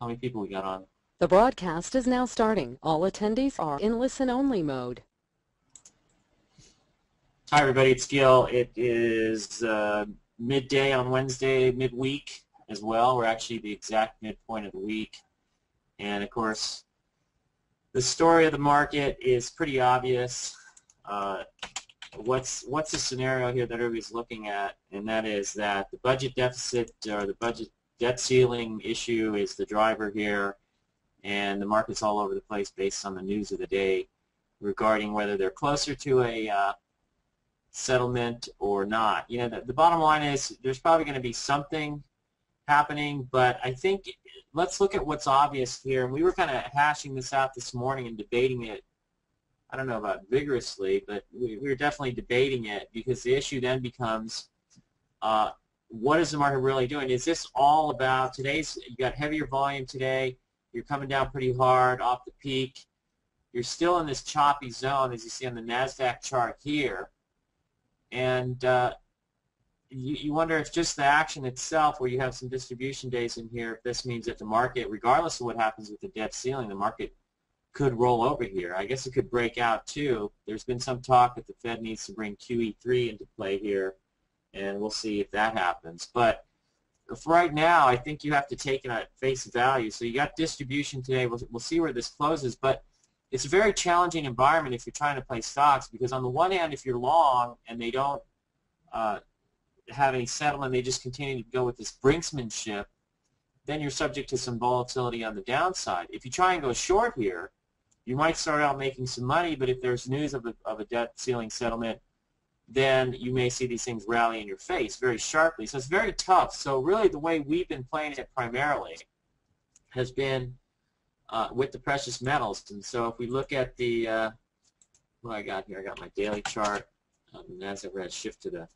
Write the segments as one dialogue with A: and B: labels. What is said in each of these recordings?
A: How many people we got on?
B: The broadcast is now starting. All attendees are in listen-only mode.
A: Hi, everybody. It's Gil. It is uh, midday on Wednesday, midweek as well. We're actually the exact midpoint of the week. And, of course, the story of the market is pretty obvious. Uh, what's what's the scenario here that everybody's looking at, and that is that the budget deficit or the budget debt ceiling issue is the driver here and the market's all over the place based on the news of the day regarding whether they're closer to a uh, settlement or not. You know, the, the bottom line is there's probably going to be something happening, but I think let's look at what's obvious here. And we were kind of hashing this out this morning and debating it. I don't know about vigorously, but we, we were definitely debating it because the issue then becomes uh, what is the market really doing? Is this all about today's? You got heavier volume today. You're coming down pretty hard off the peak. You're still in this choppy zone, as you see on the Nasdaq chart here, and uh, you, you wonder if just the action itself, where you have some distribution days in here, if this means that the market, regardless of what happens with the debt ceiling, the market could roll over here. I guess it could break out too. There's been some talk that the Fed needs to bring QE3 into play here and we'll see if that happens. But for right now, I think you have to take it at face value. So you got distribution today. We'll, we'll see where this closes. But it's a very challenging environment if you're trying to play stocks because on the one hand, if you're long and they don't uh, have any settlement, they just continue to go with this brinksmanship, then you're subject to some volatility on the downside. If you try and go short here, you might start out making some money, but if there's news of a, of a debt ceiling settlement, then you may see these things rally in your face very sharply. So it's very tough. So really the way we've been playing it primarily has been uh, with the precious metals. And so if we look at the, uh, what I got here, I got my daily chart. Um, Nasdaq red shift to the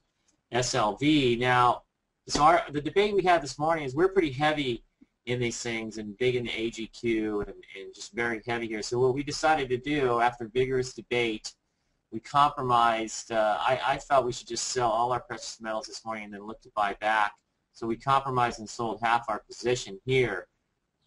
A: SLV. Now, so our, the debate we had this morning is we're pretty heavy in these things and big in the AGQ and, and just very heavy here. So what we decided to do after vigorous debate we compromised. Uh, I, I felt we should just sell all our precious metals this morning and then look to buy back. So we compromised and sold half our position here.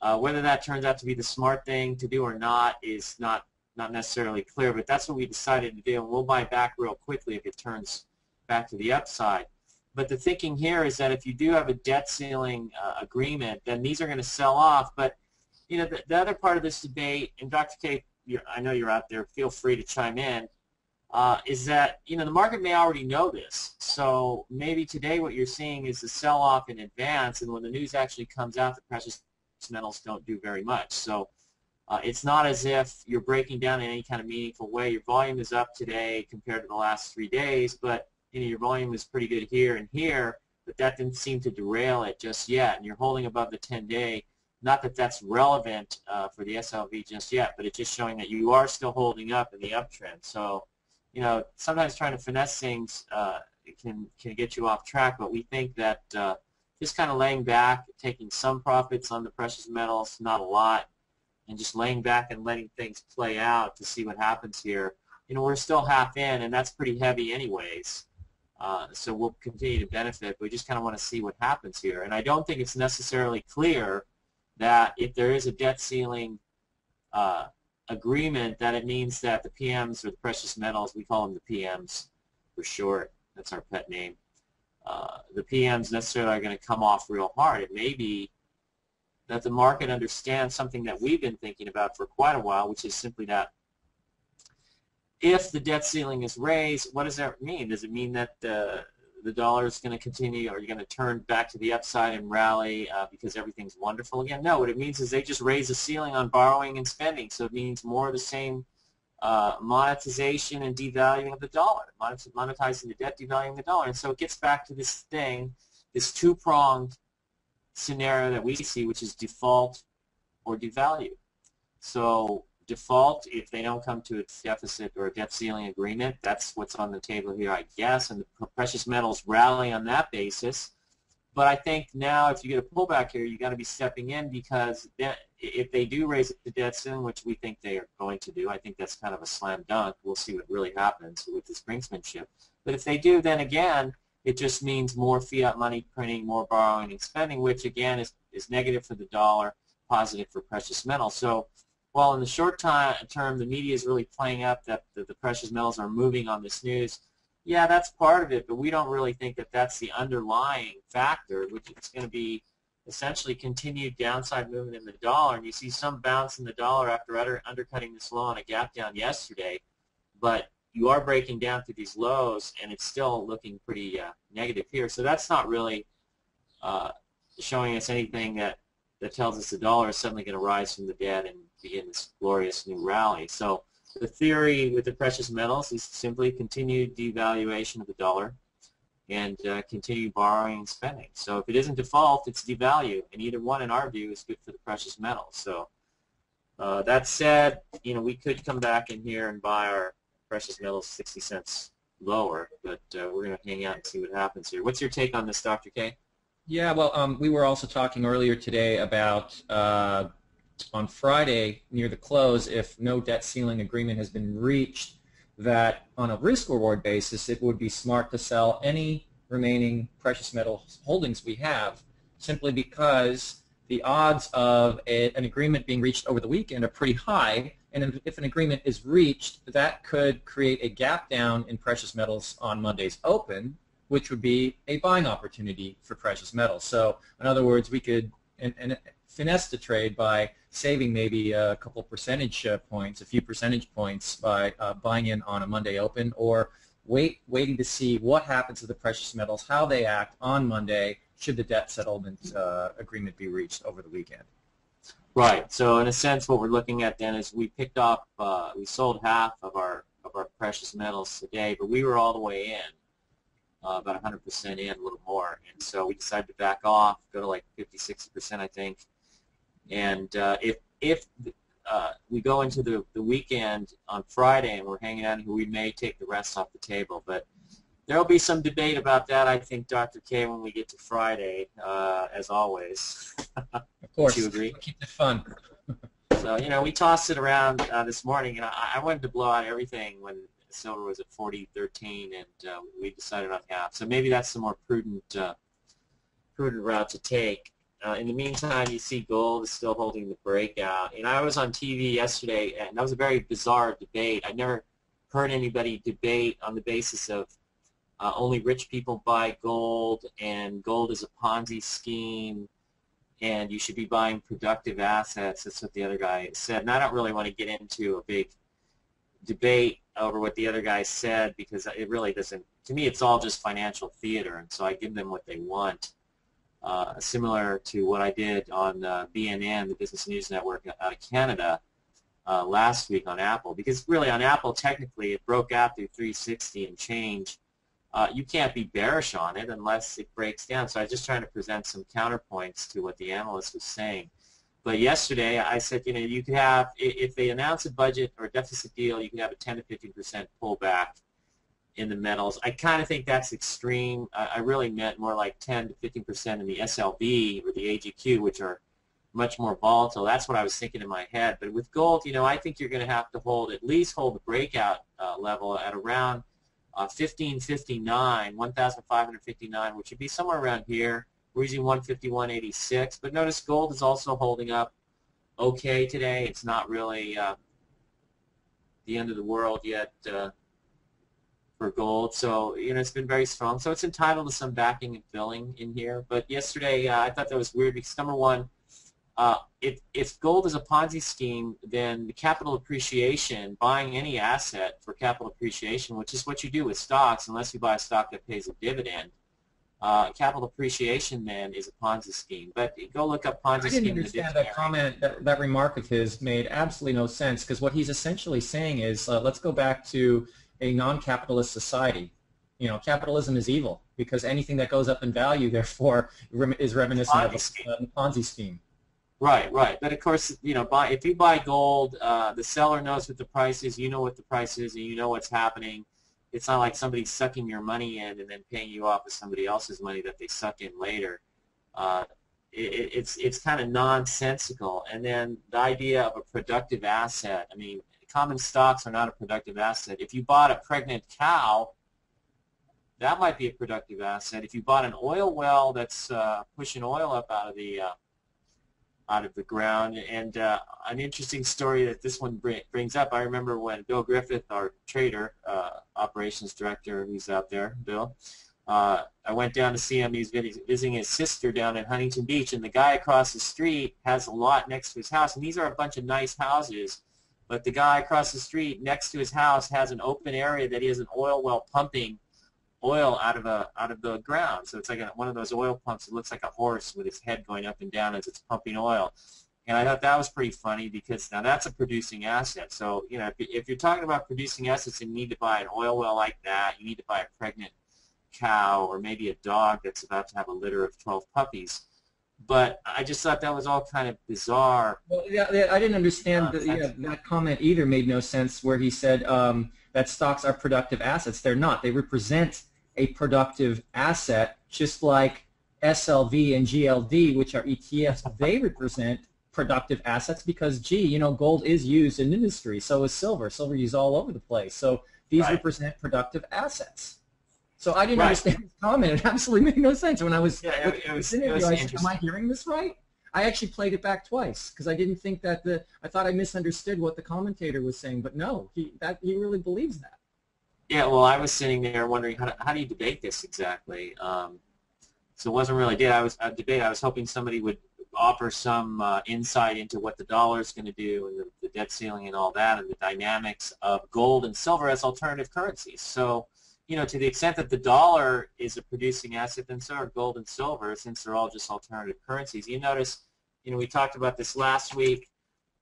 A: Uh, whether that turns out to be the smart thing to do or not is not not necessarily clear, but that's what we decided to do, and we'll buy back real quickly if it turns back to the upside. But the thinking here is that if you do have a debt ceiling uh, agreement, then these are going to sell off. But you know, the, the other part of this debate, and Dr. K, I know you're out there. Feel free to chime in uh, is that you know the market may already know this. So maybe today what you're seeing is a sell-off in advance, and when the news actually comes out, the precious metals don't do very much. So uh, it's not as if you're breaking down in any kind of meaningful way. Your volume is up today compared to the last three days, but you know your volume is pretty good here and here, but that didn't seem to derail it just yet. And you're holding above the 10-day. Not that that's relevant uh, for the SLV just yet, but it's just showing that you are still holding up in the uptrend. So you know, sometimes trying to finesse things uh, can can get you off track. But we think that uh, just kind of laying back, taking some profits on the precious metals, not a lot, and just laying back and letting things play out to see what happens here. You know, we're still half in, and that's pretty heavy anyways. Uh, so we'll continue to benefit. But we just kind of want to see what happens here. And I don't think it's necessarily clear that if there is a debt ceiling uh, agreement that it means that the PMs or the precious metals, we call them the PMs for short, that's our pet name, uh, the PMs necessarily are going to come off real hard. It may be that the market understands something that we've been thinking about for quite a while, which is simply that if the debt ceiling is raised, what does that mean? Does it mean that the the dollar is going to continue, or you're going to turn back to the upside and rally uh, because everything's wonderful again? No, what it means is they just raise the ceiling on borrowing and spending, so it means more of the same uh, monetization and devaluing of the dollar, monetizing the debt, devaluing the dollar. And so it gets back to this thing, this two-pronged scenario that we see, which is default or devalue. So default if they don't come to a deficit or a debt ceiling agreement. That's what's on the table here, I guess, and the precious metals rally on that basis. But I think now if you get a pullback here, you've got to be stepping in because if they do raise the debt ceiling, which we think they are going to do, I think that's kind of a slam dunk. We'll see what really happens with this brinksmanship. But if they do, then again, it just means more fiat money printing, more borrowing and spending, which again is, is negative for the dollar positive for precious metals. So while in the short time, term the media is really playing up that the, the precious metals are moving on this news, yeah, that's part of it, but we don't really think that that's the underlying factor, which is going to be essentially continued downside movement in the dollar. And you see some bounce in the dollar after under, undercutting this low on a gap down yesterday, but you are breaking down through these lows, and it's still looking pretty uh, negative here. So that's not really uh, showing us anything that, that tells us the dollar is suddenly going to rise from the dead and begin this glorious new rally. So the theory with the precious metals is simply continued devaluation of the dollar and uh, continue borrowing and spending. So if it isn't default, it's devalue, and either one, in our view, is good for the precious metals. So uh, that said, you know, we could come back in here and buy our precious metals 60 cents lower, but uh, we're going to hang out and see what happens here. What's your take on this, Dr. K?
C: Yeah, well, um, we were also talking earlier today about uh, on Friday near the close, if no debt ceiling agreement has been reached, that on a risk-reward basis, it would be smart to sell any remaining precious metal holdings we have simply because the odds of a, an agreement being reached over the weekend are pretty high, and if an agreement is reached, that could create a gap down in precious metals on Monday's open, which would be a buying opportunity for precious metals. So in other words, we could and, and finesse the trade by saving maybe a couple percentage uh, points, a few percentage points by uh, buying in on a Monday open or wait, waiting to see what happens to the precious metals, how they act on Monday should the debt settlement uh, agreement be reached over the weekend.
A: Right. So in a sense, what we're looking at then is we picked up, uh, we sold half of our of our precious metals today, but we were all the way in, uh, about 100% in, a little more, and so we decided to back off, go to like 50, 60%, I think, and uh, if if uh, we go into the, the weekend on Friday and we're hanging out, we may take the rest off the table. But there will be some debate about that, I think, Dr. K, when we get to Friday, uh, as always.
C: of course.
A: you agree?
C: Keep it fun.
A: so, you know, we tossed it around uh, this morning, and I, I wanted to blow out everything when silver was at 40.13, and uh, we decided on half. So maybe that's the more prudent, uh, prudent route to take. Uh, in the meantime, you see gold is still holding the breakout. And I was on TV yesterday, and that was a very bizarre debate. I never heard anybody debate on the basis of uh, only rich people buy gold, and gold is a Ponzi scheme, and you should be buying productive assets. That's what the other guy said. And I don't really want to get into a big debate over what the other guy said because it really doesn't, to me, it's all just financial theater, and so I give them what they want uh, similar to what I did on uh, BNN, the Business News Network out of Canada, uh, last week on Apple. Because really on Apple, technically, it broke out through 360 and change. Uh, you can't be bearish on it unless it breaks down. So I was just trying to present some counterpoints to what the analyst was saying. But yesterday, I said, you know, you could have, if they announce a budget or a deficit deal, you could have a 10 to 15 percent pullback in the metals. I kind of think that's extreme. I, I really meant more like 10 to 15 percent in the SLV or the AGQ, which are much more volatile. That's what I was thinking in my head. But with gold, you know, I think you're going to have to hold at least hold the breakout uh, level at around uh, 1559, 1,559, which would be somewhere around here. We're using 151.86. But notice gold is also holding up okay today. It's not really uh, the end of the world yet. Uh, for gold. So, you know, it's been very strong. So it's entitled to some backing and filling in here. But yesterday, uh, I thought that was weird because, number one, uh, if, if gold is a Ponzi scheme, then the capital appreciation, buying any asset for capital appreciation, which is what you do with stocks, unless you buy a stock that pays a dividend, uh, capital appreciation then is a Ponzi scheme. But go look up Ponzi scheme.
C: I didn't understand that comment, that, that remark of his made absolutely no sense because what he's essentially saying is, uh, let's go back to a non-capitalist society. You know, capitalism is evil because anything that goes up in value, therefore, is reminiscent Ponzi of a, a Ponzi scheme.
A: Right, right. But of course, you know, buy, if you buy gold, uh, the seller knows what the price is, you know what the price is, and you know what's happening. It's not like somebody's sucking your money in and then paying you off with somebody else's money that they suck in later. Uh, it, it's it's kind of nonsensical. And then the idea of a productive asset. I mean, common stocks are not a productive asset. If you bought a pregnant cow, that might be a productive asset. If you bought an oil well that's uh, pushing oil up out of the uh, out of the ground. And uh, an interesting story that this one br- brings up, I remember when Bill Griffith, our trader, uh, operations director, who's out there, Bill, uh, I went down to see him. He's visiting his sister down in Huntington Beach, and the guy across the street has a lot next to his house, and these are a bunch of nice houses. But the guy across the street next to his house has an open area that he has an oil well pumping oil out of a out of the ground. So it's like a, one of those oil pumps. It looks like a horse with its head going up and down as it's pumping oil. And I thought that was pretty funny because now that's a producing asset. So you know, if, if you're talking about producing assets, you need to buy an oil well like that. You need to buy a pregnant cow or maybe a dog that's about to have a litter of 12 puppies. But I just thought that was all kind of bizarre.
C: Well, yeah, I didn't understand the, yeah, that comment either. Made no sense where he said um, that stocks are productive assets. They're not. They represent a productive asset, just like SLV and GLD, which are ETFs, they represent productive assets because, gee, you know, gold is used in industry. So is silver. Silver is used all over the place. So these right. represent productive assets. So I didn't right. understand his comment. It absolutely made no sense. When I was, yeah, it, it was, it was I said, am I hearing this right? I actually played it back twice because I didn't think that the, I thought I misunderstood what the commentator was saying, but no, he, that, he really believes that.
A: Yeah, well, I was sitting there wondering how, how do you debate this exactly? Um, so it wasn't really did I was a debate. I was hoping somebody would offer some uh, insight into what the dollar is going to do and the, the, debt ceiling and all that, and the dynamics of gold and silver as alternative currencies. So, you know, to the extent that the dollar is a producing asset, then so are gold and silver, since they're all just alternative currencies. You notice, you know, we talked about this last week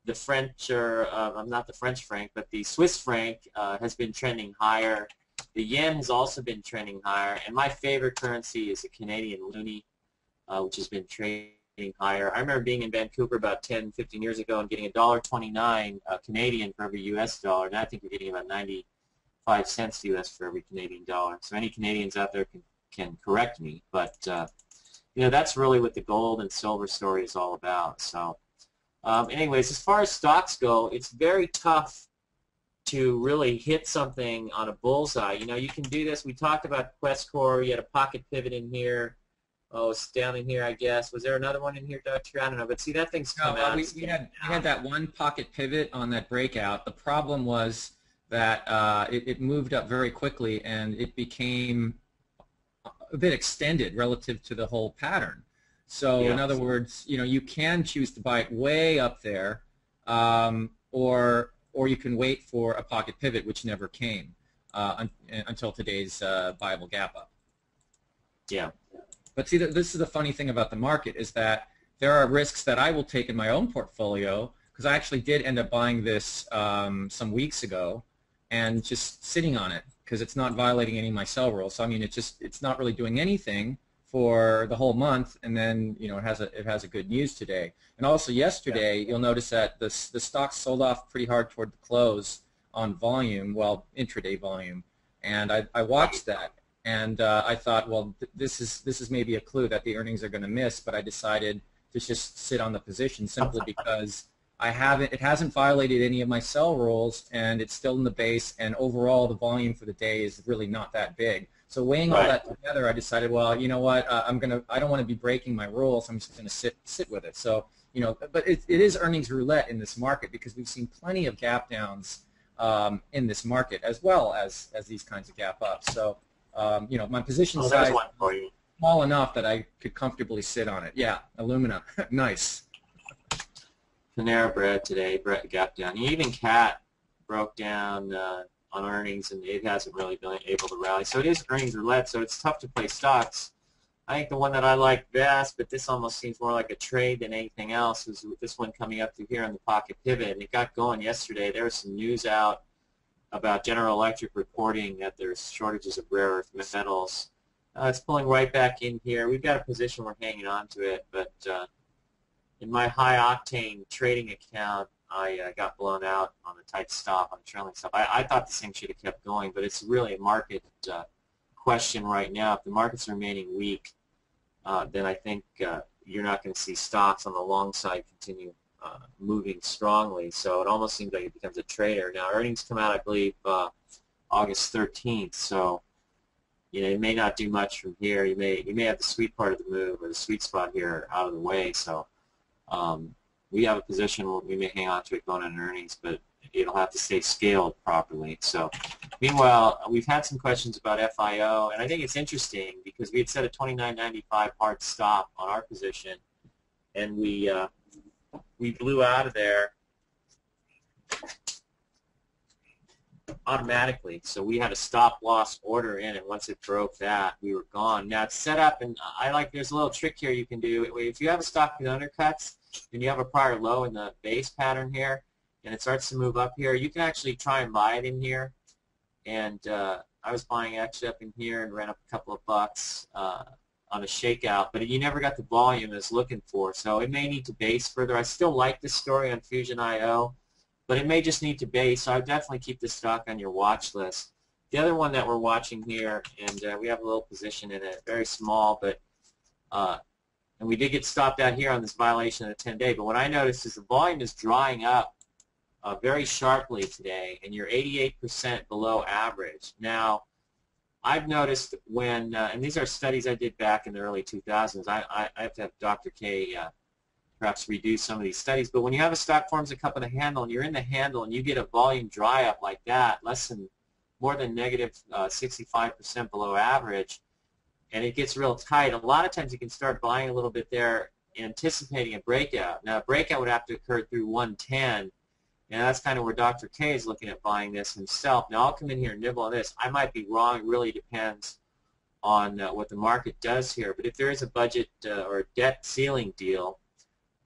A: the French, or uh, I'm not the French franc, but the Swiss franc uh, has been trending higher. The yen has also been trending higher, and my favorite currency is the Canadian loonie, uh, which has been trading higher. I remember being in Vancouver about 10, 15 years ago and getting a dollar twenty-nine uh, Canadian for every U.S. dollar, and I think we're getting about 95 cents U.S. for every Canadian dollar. So any Canadians out there can can correct me, but uh, you know that's really what the gold and silver story is all about. So. Um, anyways, as far as stocks go, it's very tough to really hit something on a bullseye. You know, you can do this. We talked about Questcor. You had a pocket pivot in here. Oh, it's down in here, I guess. Was there another one in here, Doctor? I don't know. But see, that thing's come no, out.
C: We, we, had, we had that one pocket pivot on that breakout. The problem was that uh, it, it moved up very quickly, and it became a bit extended relative to the whole pattern. So yeah. in other words, you know, you can choose to buy it way up there, um, or or you can wait for a pocket pivot, which never came uh, un until today's uh, buyable gap up.
A: Yeah.
C: But see, this is the funny thing about the market is that there are risks that I will take in my own portfolio because I actually did end up buying this um, some weeks ago and just sitting on it because it's not violating any of my sell rules. So I mean, it's just it's not really doing anything for the whole month, and then you know it has a it has a good news today. And also yesterday, yeah. you'll notice that the the stocks sold off pretty hard toward the close on volume, well intraday volume, and I, I watched that, and uh, I thought, well, th this is this is maybe a clue that the earnings are going to miss, but I decided to just sit on the position simply because I haven't it hasn't violated any of my sell rules, and it's still in the base, and overall the volume for the day is really not that big. So weighing right. all that together, I decided, well, you know what, uh, I'm gonna, I don't want to be breaking my rules. I'm just gonna sit, sit with it. So, you know, but it, it is earnings roulette in this market because we've seen plenty of gap downs um, in this market as well as as these kinds of gap ups. So, um, you know, my position oh, size small enough that I could comfortably sit on it. Yeah, Illumina, nice.
A: Panera Bread today, Brett gap down. Even Cat broke down. Uh, on earnings, and it hasn't really been able to rally. So it is earnings roulette, so it's tough to play stocks. I think the one that I like best, but this almost seems more like a trade than anything else, is this one coming up through here on the pocket pivot. And it got going yesterday. There was some news out about General Electric reporting that there's shortages of rare earth metals. Uh, it's pulling right back in here. We've got a position we're hanging on to it, but uh, in my high octane trading account, I uh, got blown out on a tight stop on trailing stop. I, I thought this thing should have kept going, but it's really a market uh, question right now. If the market's remaining weak, uh, then I think uh, you're not going to see stocks on the long side continue uh, moving strongly. So it almost seems like it becomes a trader. Now earnings come out, I believe, uh, August 13th. So you know, it may not do much from here. You may you may have the sweet part of the move or the sweet spot here out of the way. So um, we have a position where we may hang on to it going on earnings, but it'll have to stay scaled properly. So meanwhile, we've had some questions about FIO, and I think it's interesting because we had set a 29.95 hard stop on our position, and we uh, we blew out of there automatically. So we had a stop loss order in, and once it broke that, we were gone. Now it's set up, and I like. There's a little trick here you can do. If you have a stock with undercuts, and you have a prior low in the base pattern here, and it starts to move up here, you can actually try and buy it in here. And uh, I was buying actually up in here and ran up a couple of bucks uh, on a shakeout, but you never got the volume I was looking for. So it may need to base further. I still like this story on Fusion IO, but it may just need to base. So I would definitely keep this stock on your watch list. The other one that we're watching here, and uh, we have a little position in it, very small, but uh, and we did get stopped out here on this violation of the 10-day. But what I noticed is the volume is drying up uh, very sharply today, and you're 88% below average. Now, I've noticed when, uh, and these are studies I did back in the early 2000s. I, I, I have to have Dr. K uh, perhaps redo some of these studies. But when you have a stock forms a cup of the handle, and you're in the handle, and you get a volume dry up like that, less than more than negative 65% uh, below average, and it gets real tight, a lot of times you can start buying a little bit there anticipating a breakout. Now, a breakout would have to occur through 110, and that's kind of where Dr. K is looking at buying this himself. Now, I'll come in here and nibble on this. I might be wrong. It really depends on uh, what the market does here. But if there is a budget uh, or debt ceiling deal,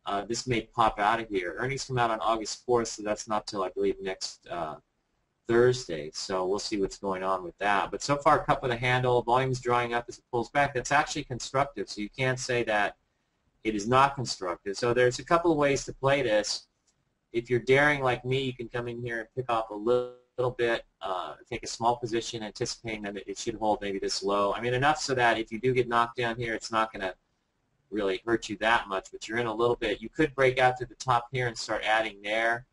A: uh, this may pop out of here. Earnings come out on August 4th, so that's not till, I believe, next uh, Thursday. So we'll see what's going on with that. But so far, cup of the handle, volume's drying up as it pulls back. That's actually constructive, so you can't say that it is not constructive. So there's a couple of ways to play this if you're daring like me, you can come in here and pick off a little, little bit, uh, take a small position, anticipating that it should hold maybe this low. I mean, enough so that if you do get knocked down here, it's not going to really hurt you that much, but you're in a little bit. You could break out to the top here and start adding there,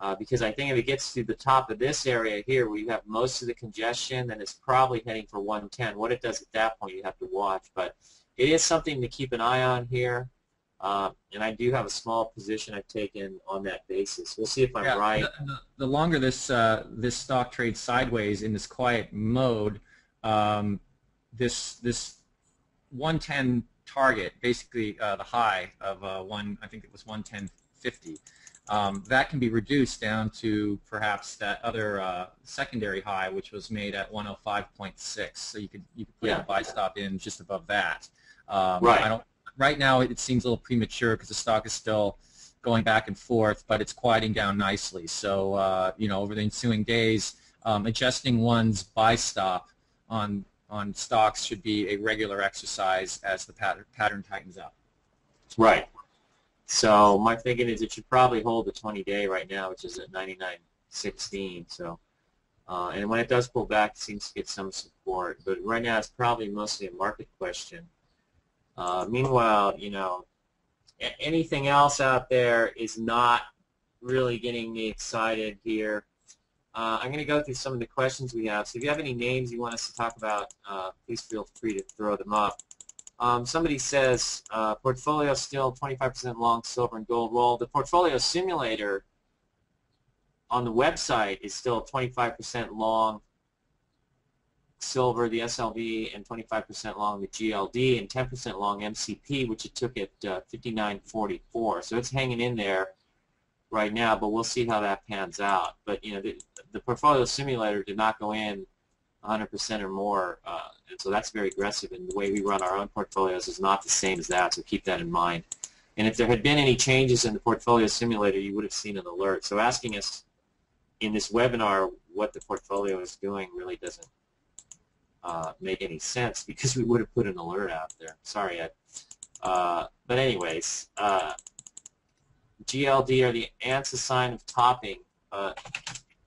A: uh, because I think if it gets to the top of this area here where you have most of the congestion, then it's probably heading for 110. What it does at that point, you have to watch, but it is something to keep an eye on here. Uh, and I do have a small position I've taken on that basis. We'll see if I'm
C: yeah,
A: right.
C: The, the, longer this uh, this stock trades sideways in this quiet mode, um, this this 110 target, basically uh, the high of uh, one, I think it was 110.50. Um, that can be reduced down to perhaps that other uh, secondary high, which was made at 105.6. So you could you could put yeah. a buy stop in just above that.
A: Um, right. I don't
C: right now it seems a little premature because the stock is still going back and forth, but it's quieting down nicely. So, uh, you know, over the ensuing days, um, adjusting one's buy stop on on stocks should be a regular exercise as the pattern, pattern tightens up.
A: Right. So my thinking is it should probably hold the 20-day right now, which is at 99.16. So, uh, and when it does pull back, it seems to get some support. But right now, it's probably mostly a market question. Uh, meanwhile, you know, anything else out there is not really getting me excited here. Uh, I'm going to go through some of the questions we have. So if you have any names you want us to talk about, uh, please feel free to throw them up. Um, somebody says uh, portfolio still 25% long silver and gold. Well, the portfolio simulator on the website is still 25% long silver, the SLV, and 25% long the GLD, and 10% long MCP, which it took at uh, 59.44. So it's hanging in there right now, but we'll see how that pans out. But you know, the, the portfolio simulator did not go in 100% or more, uh, and so that's very aggressive. And the way we run our own portfolios is not the same as that, so keep that in mind. And if there had been any changes in the portfolio simulator, you would have seen an alert. So asking us in this webinar what the portfolio is doing really doesn't uh, make any sense because we would have put an alert out there. Sorry, Ed. Uh, but anyways, uh, GLD are the ants a sign of topping?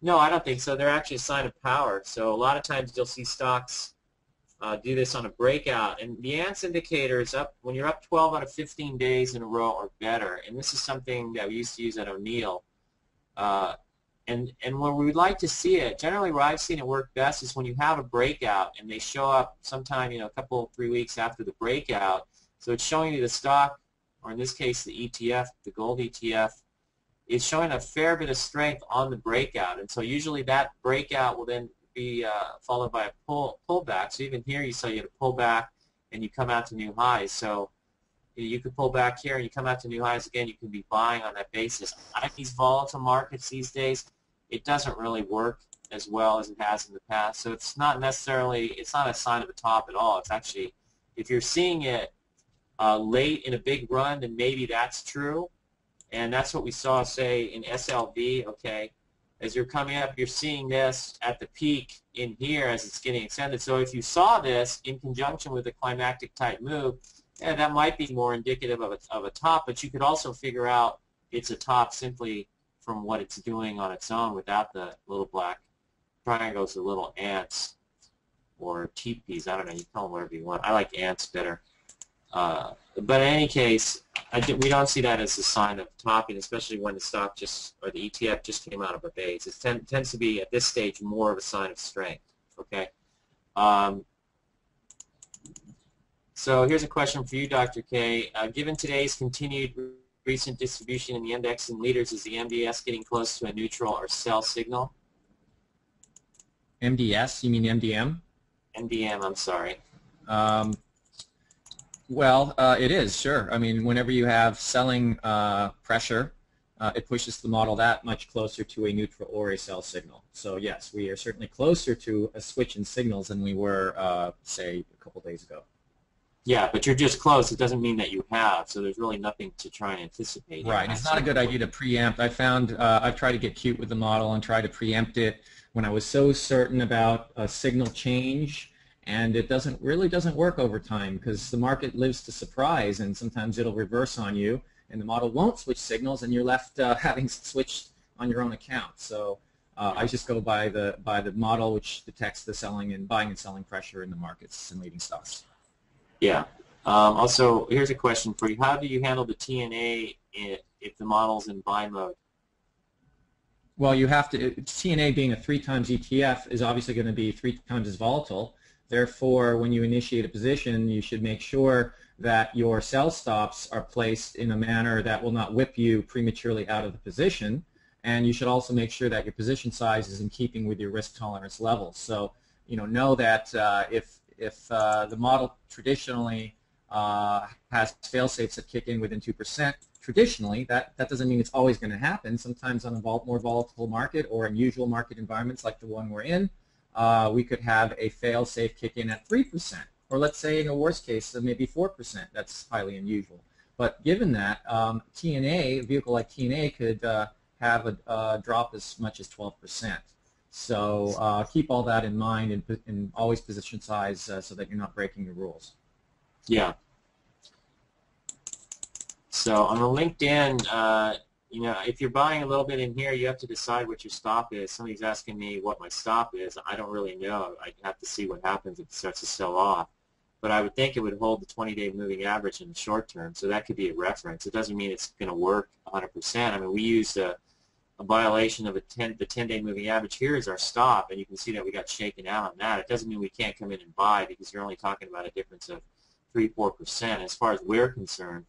A: No, I don't think so. They're actually a sign of power. So a lot of times you'll see stocks uh, do this on a breakout. And the ants indicator is up when you're up 12 out of 15 days in a row or better. And this is something that we used to use at O'Neill. Uh, and, and where we would like to see it, generally where I've seen it work best is when you have a breakout and they show up sometime, you know, a couple, three weeks after the breakout. So it's showing you the stock or in this case the ETF, the gold ETF, is showing a fair bit of strength on the breakout. And so usually that breakout will then be uh, followed by a pull pullback. So even here you saw you had a pullback and you come out to new highs. So you could pull back here and you come out to new highs again. You can be buying on that basis. These volatile markets these days, it doesn't really work as well as it has in the past. So it's not necessarily, it's not a sign of a top at all. It's actually, if you're seeing it uh, late in a big run, then maybe that's true. And that's what we saw, say, in SLV, okay. As you're coming up, you're seeing this at the peak in here as it's getting extended. So if you saw this in conjunction with a climactic type move, yeah, that might be more indicative of a, of a top, but you could also figure out it's a top simply from what it's doing on its own without the little black triangles, the little ants or teepees. I don't know. You call them whatever you want. I like ants better. Uh, but in any case, we don't see that as a sign of topping, especially when the stock just or the ETF just came out of a base. It tend, tends to be at this stage more of a sign of strength. Okay. Um, so here's a question for you, Dr. K. Uh, given today's continued recent distribution in the index and leaders, is the MDS getting close to a neutral or sell signal?
C: MDS? You mean MDM?
A: MDM, I'm sorry.
C: Um, well, uh, it is, sure. I mean, whenever you have selling uh, pressure, uh, it pushes the model that much closer to a neutral or a sell signal. So yes, we are certainly closer to a switch in signals than we were, uh, say, a couple days ago.
A: Yeah, but you're just close. It doesn't mean that you have, so there's really nothing to try and anticipate.
C: Right. It's not a good idea to preempt. I found uh, I've tried to get cute with the model and try to preempt it when I was so certain about a signal change and it doesn't really doesn't work over time because the market lives to surprise and sometimes it'll reverse on you and the model won't switch signals and you're left uh, having switched on your own account. So uh, I just go by the by the model which detects the selling and buying and selling pressure in the markets and leading stocks.
A: Yeah. Um, also, here's a question for you. How do you handle the TNA if the model's in buy mode?
C: Well, you have to, TNA being a three times ETF is obviously going to be three times as volatile. Therefore, when you initiate a position, you should make sure that your sell stops are placed in a manner that will not whip you prematurely out of the position. And you should also make sure that your position size is in keeping with your risk tolerance levels. So, you know, know that uh, if, if uh, the model traditionally uh, has fail-safes that kick in within 2%, traditionally, that, that doesn't mean it's always going to happen. Sometimes on a vol more volatile market or unusual market environments like the one we're in, uh, we could have a fail-safe kick in at 3%, or let's say in a worst case, maybe 4%. That's highly unusual. But given that, um, TNA, a vehicle like TNA could uh, have a uh, drop as much as 12%. So uh, keep all that in mind and, and always position size uh, so that you're not breaking the rules.
A: Yeah. So on the LinkedIn, uh, you know, if you're buying a little bit in here, you have to decide what your stop is. Somebody's asking me what my stop is. I don't really know. I have to see what happens if it starts to sell off. But I would think it would hold the 20-day moving average in the short term, so that could be a reference. It doesn't mean it's going to work 100%. I mean, we used a, a violation of a 10, the 10-day moving average. Here is our stop, and you can see that we got shaken out on that. It doesn't mean we can't come in and buy because you're only talking about a difference of 3 4%. As far as we're concerned,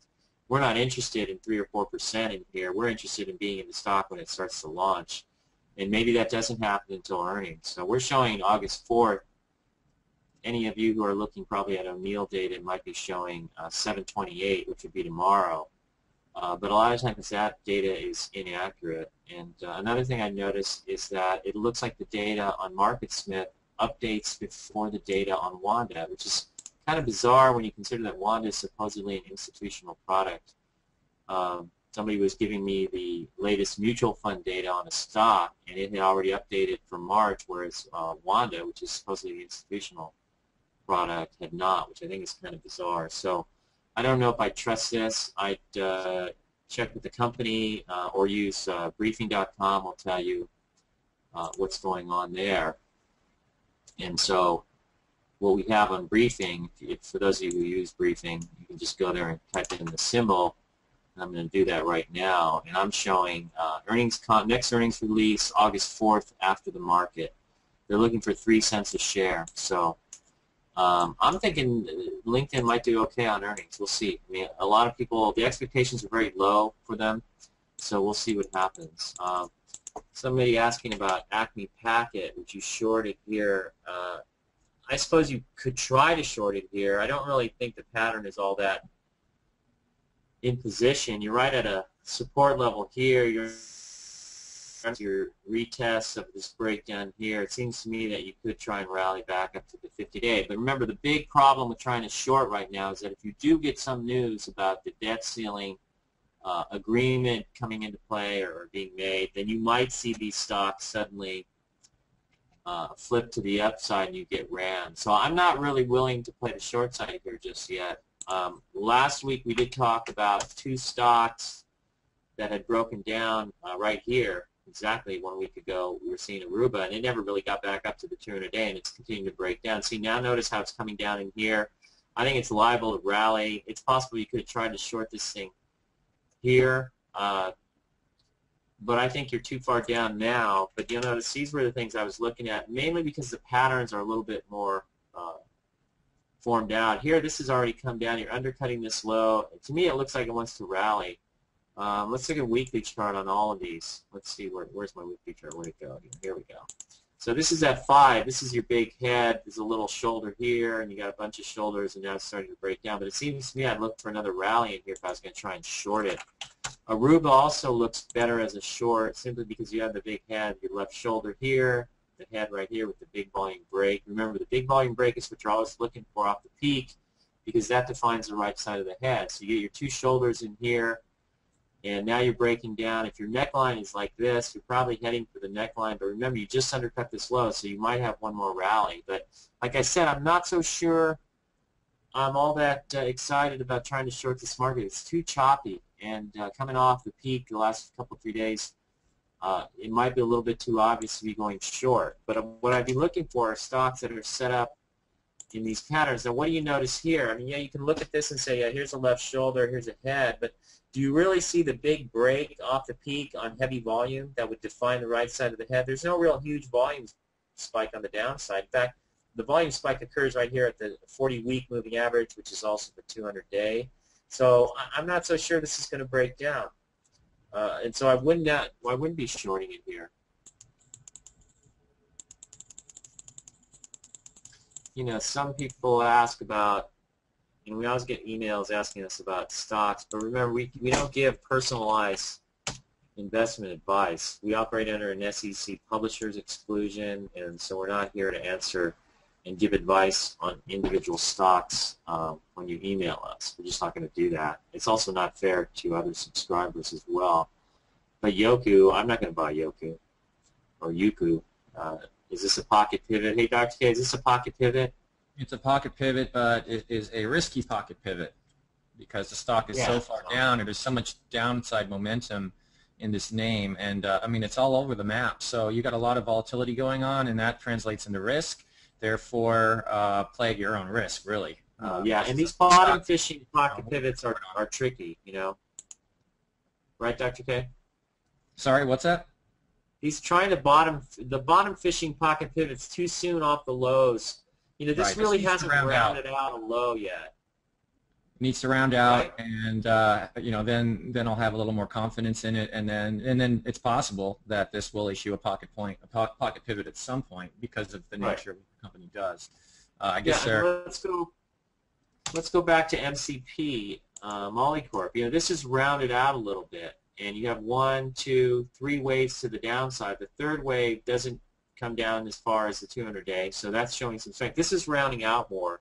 A: we're not interested in 3 or 4% in here. We're interested in being in the stock when it starts to launch. And maybe that doesn't happen until earnings. So we're showing August 4th. Any of you who are looking probably at O'Neill data might be showing uh, 728, which would be tomorrow. Uh, but a lot of times that data is inaccurate. And uh, another thing I noticed is that it looks like the data on MarketSmith updates before the data on WONDA, which is kind of bizarre when you consider that WONDA is supposedly an institutional product. Um, somebody was giving me the latest mutual fund data on a stock, and it had already updated for March, whereas uh, WONDA, which is supposedly an institutional product, had not, which I think is kind of bizarre. So I don't know if I trust this. I'd uh, check with the company uh, or use uh, briefing.com. will tell you uh, what's going on there. And so what we have on briefing, if, for those of you who use briefing, you can just go there and type in the symbol. I'm going to do that right now, and I'm showing uh, earnings next earnings release August 4th after the market. They're looking for three cents a share. So Um, I'm thinking LinkedIn might do okay on earnings. We'll see. I mean, a lot of people, the expectations are very low for them, so we'll see what happens. Um, somebody asking about Acme Packet, which you shorted here. Uh, I suppose you could try to short it here. I don't really think the pattern is all that in position. You're right at a support level here. You're your retest of this breakdown here, it seems to me that you could try and rally back up to the 50-day. But remember, the big problem with trying to short right now is that if you do get some news about the debt ceiling uh, agreement coming into play or being made, then you might see these stocks suddenly uh, flip to the upside and you get ran. So I'm not really willing to play the short side here just yet. Um, last week we did talk about two stocks that had broken down uh, right here exactly one week ago. We were seeing Aruba, and it never really got back up to the 200 day, and it's continuing to break down. See, now notice how it's coming down in here. I think it's liable to rally. It's possible you could have tried to short this thing here, uh, but I think you're too far down now. But you'll notice these were the things I was looking at, mainly because the patterns are a little bit more uh, formed out. Here, this has already come down. You're undercutting this low. To me, it looks like it wants to rally. Um, let's take a weekly chart on all of these. Let's see, where, where's my weekly chart? Where'd it go? Here we go. So this is at 5. This is your big head. There's a little shoulder here, and you got a bunch of shoulders, and now it's starting to break down. But it seems to me I'd look for another rally in here if I was going to try and short it. Aruba also looks better as a short simply because you have the big head, your left shoulder here, the head right here with the big volume break. Remember, the big volume break is what you're always looking for off the peak because that defines the right side of the head. So you get your two shoulders in here, and now you're breaking down. If your neckline is like this, you're probably heading for the neckline, but remember, you just undercut this low, so you might have one more rally. But like I said, I'm not so sure I'm all that uh, excited about trying to short this market. It's too choppy, and uh, coming off the peak the last couple, three days, uh, it might be a little bit too obvious to be going short. But uh, what I'd be looking for are stocks that are set up in these patterns. Now, what do you notice here? I mean, yeah, you can look at this and say, yeah, here's a left shoulder, here's a head, but do you really see the big break off the peak on heavy volume that would define the right side of the head? There's no real huge volume spike on the downside. In fact, the volume spike occurs right here at the 40-week moving average, which is also the 200-day. So I'm not so sure this is going to break down. Uh, and so I wouldn't, not, I wouldn't be shorting it here. You know, some people ask about and we always get emails asking us about stocks. But remember, we, we don't give personalized investment advice. We operate under an SEC publisher's exclusion, and so we're not here to answer and give advice on individual stocks um, when you email us. We're just not going to do that. It's also not fair to other subscribers as well. But Youku, I'm not going to buy Youku or Yuku. Uh, is this a pocket pivot? Hey, Dr. K, is this a pocket pivot?
C: It's a pocket pivot, but it is a risky pocket pivot because the stock is yeah, so far down and there's so much downside momentum in this name. And uh, I mean, it's all over the map. So you got a lot of volatility going on, and that translates into risk. Therefore, uh, play at your own risk, really.
A: Uh, yeah, and these bottom fishing pocket pivots are, are tricky, you know. Right, Dr. K?
C: Sorry, what's that?
A: He's trying to bottom the bottom fishing pocket pivots too soon off the lows you know, this right. really this hasn't rounded out. out a low yet.
C: Needs to round out, right. and uh, you know, then then I'll have a little more confidence in it, and then and then it's possible that this will issue a pocket point, a po pocket pivot at some point because of the nature right. of what the company does. Uh, I guess
A: yeah, let's go. Let's go back to MCP, uh, Molycorp. You know, this is rounded out a little bit, and you have one, two, three waves to the downside. The third wave doesn't come down as far as the 200-day, so that's showing some strength. This is rounding out more,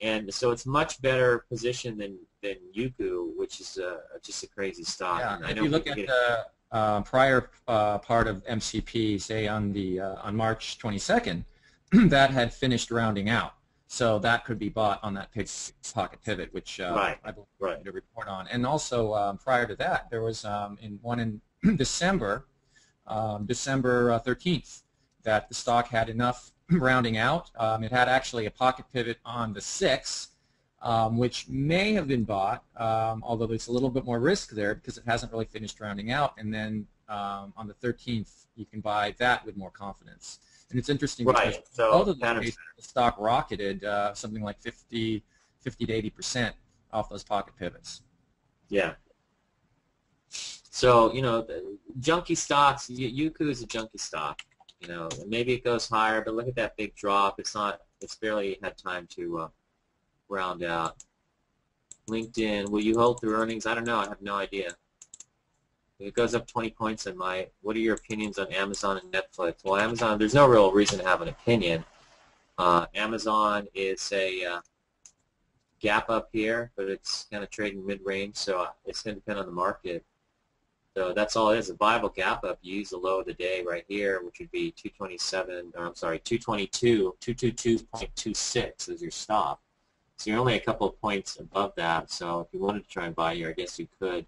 A: and so it's much better position than than Yuku, which is uh, just a crazy stock.
C: Yeah, if you look at the uh, prior uh, part of MCP, say on the uh, on March 22nd, that had finished rounding out. So that could be bought on that pocket pivot, which uh, right. I believe right. to report on. And also um, prior to that, there was um, in one in December, um, December 13th, uh, that the stock had enough rounding out. Um, it had actually a pocket pivot on the 6, um, which may have been bought, um, although there's a little bit more risk there because it hasn't really finished rounding out. And then um, on the 13th, you can buy that with more confidence. And it's interesting
A: Right.
C: because
A: So
C: both of those cases, the stock rocketed uh, something like 50, 50 to 80 percent off those pocket pivots.
A: Yeah. So you know, junky stocks. Y- Yuku is a junky stock. You know, maybe it goes higher, but look at that big drop. It's not. It's barely had time to uh, round out. LinkedIn. Will you hold through earnings? I don't know. I have no idea. It goes up 20 points, I my. What are your opinions on Amazon and Netflix? Well, Amazon. There's no real reason to have an opinion. Uh, Amazon is a uh, gap up here, but it's kind of trading mid-range, so uh, it's going to depend on the market. So that's all it is. A buyable gap up, you use the low of the day right here, which would be 227, or I'm sorry, 222, 222.26 is your stop. So you're only a couple of points above that, so if you wanted to try and buy here, I guess you could.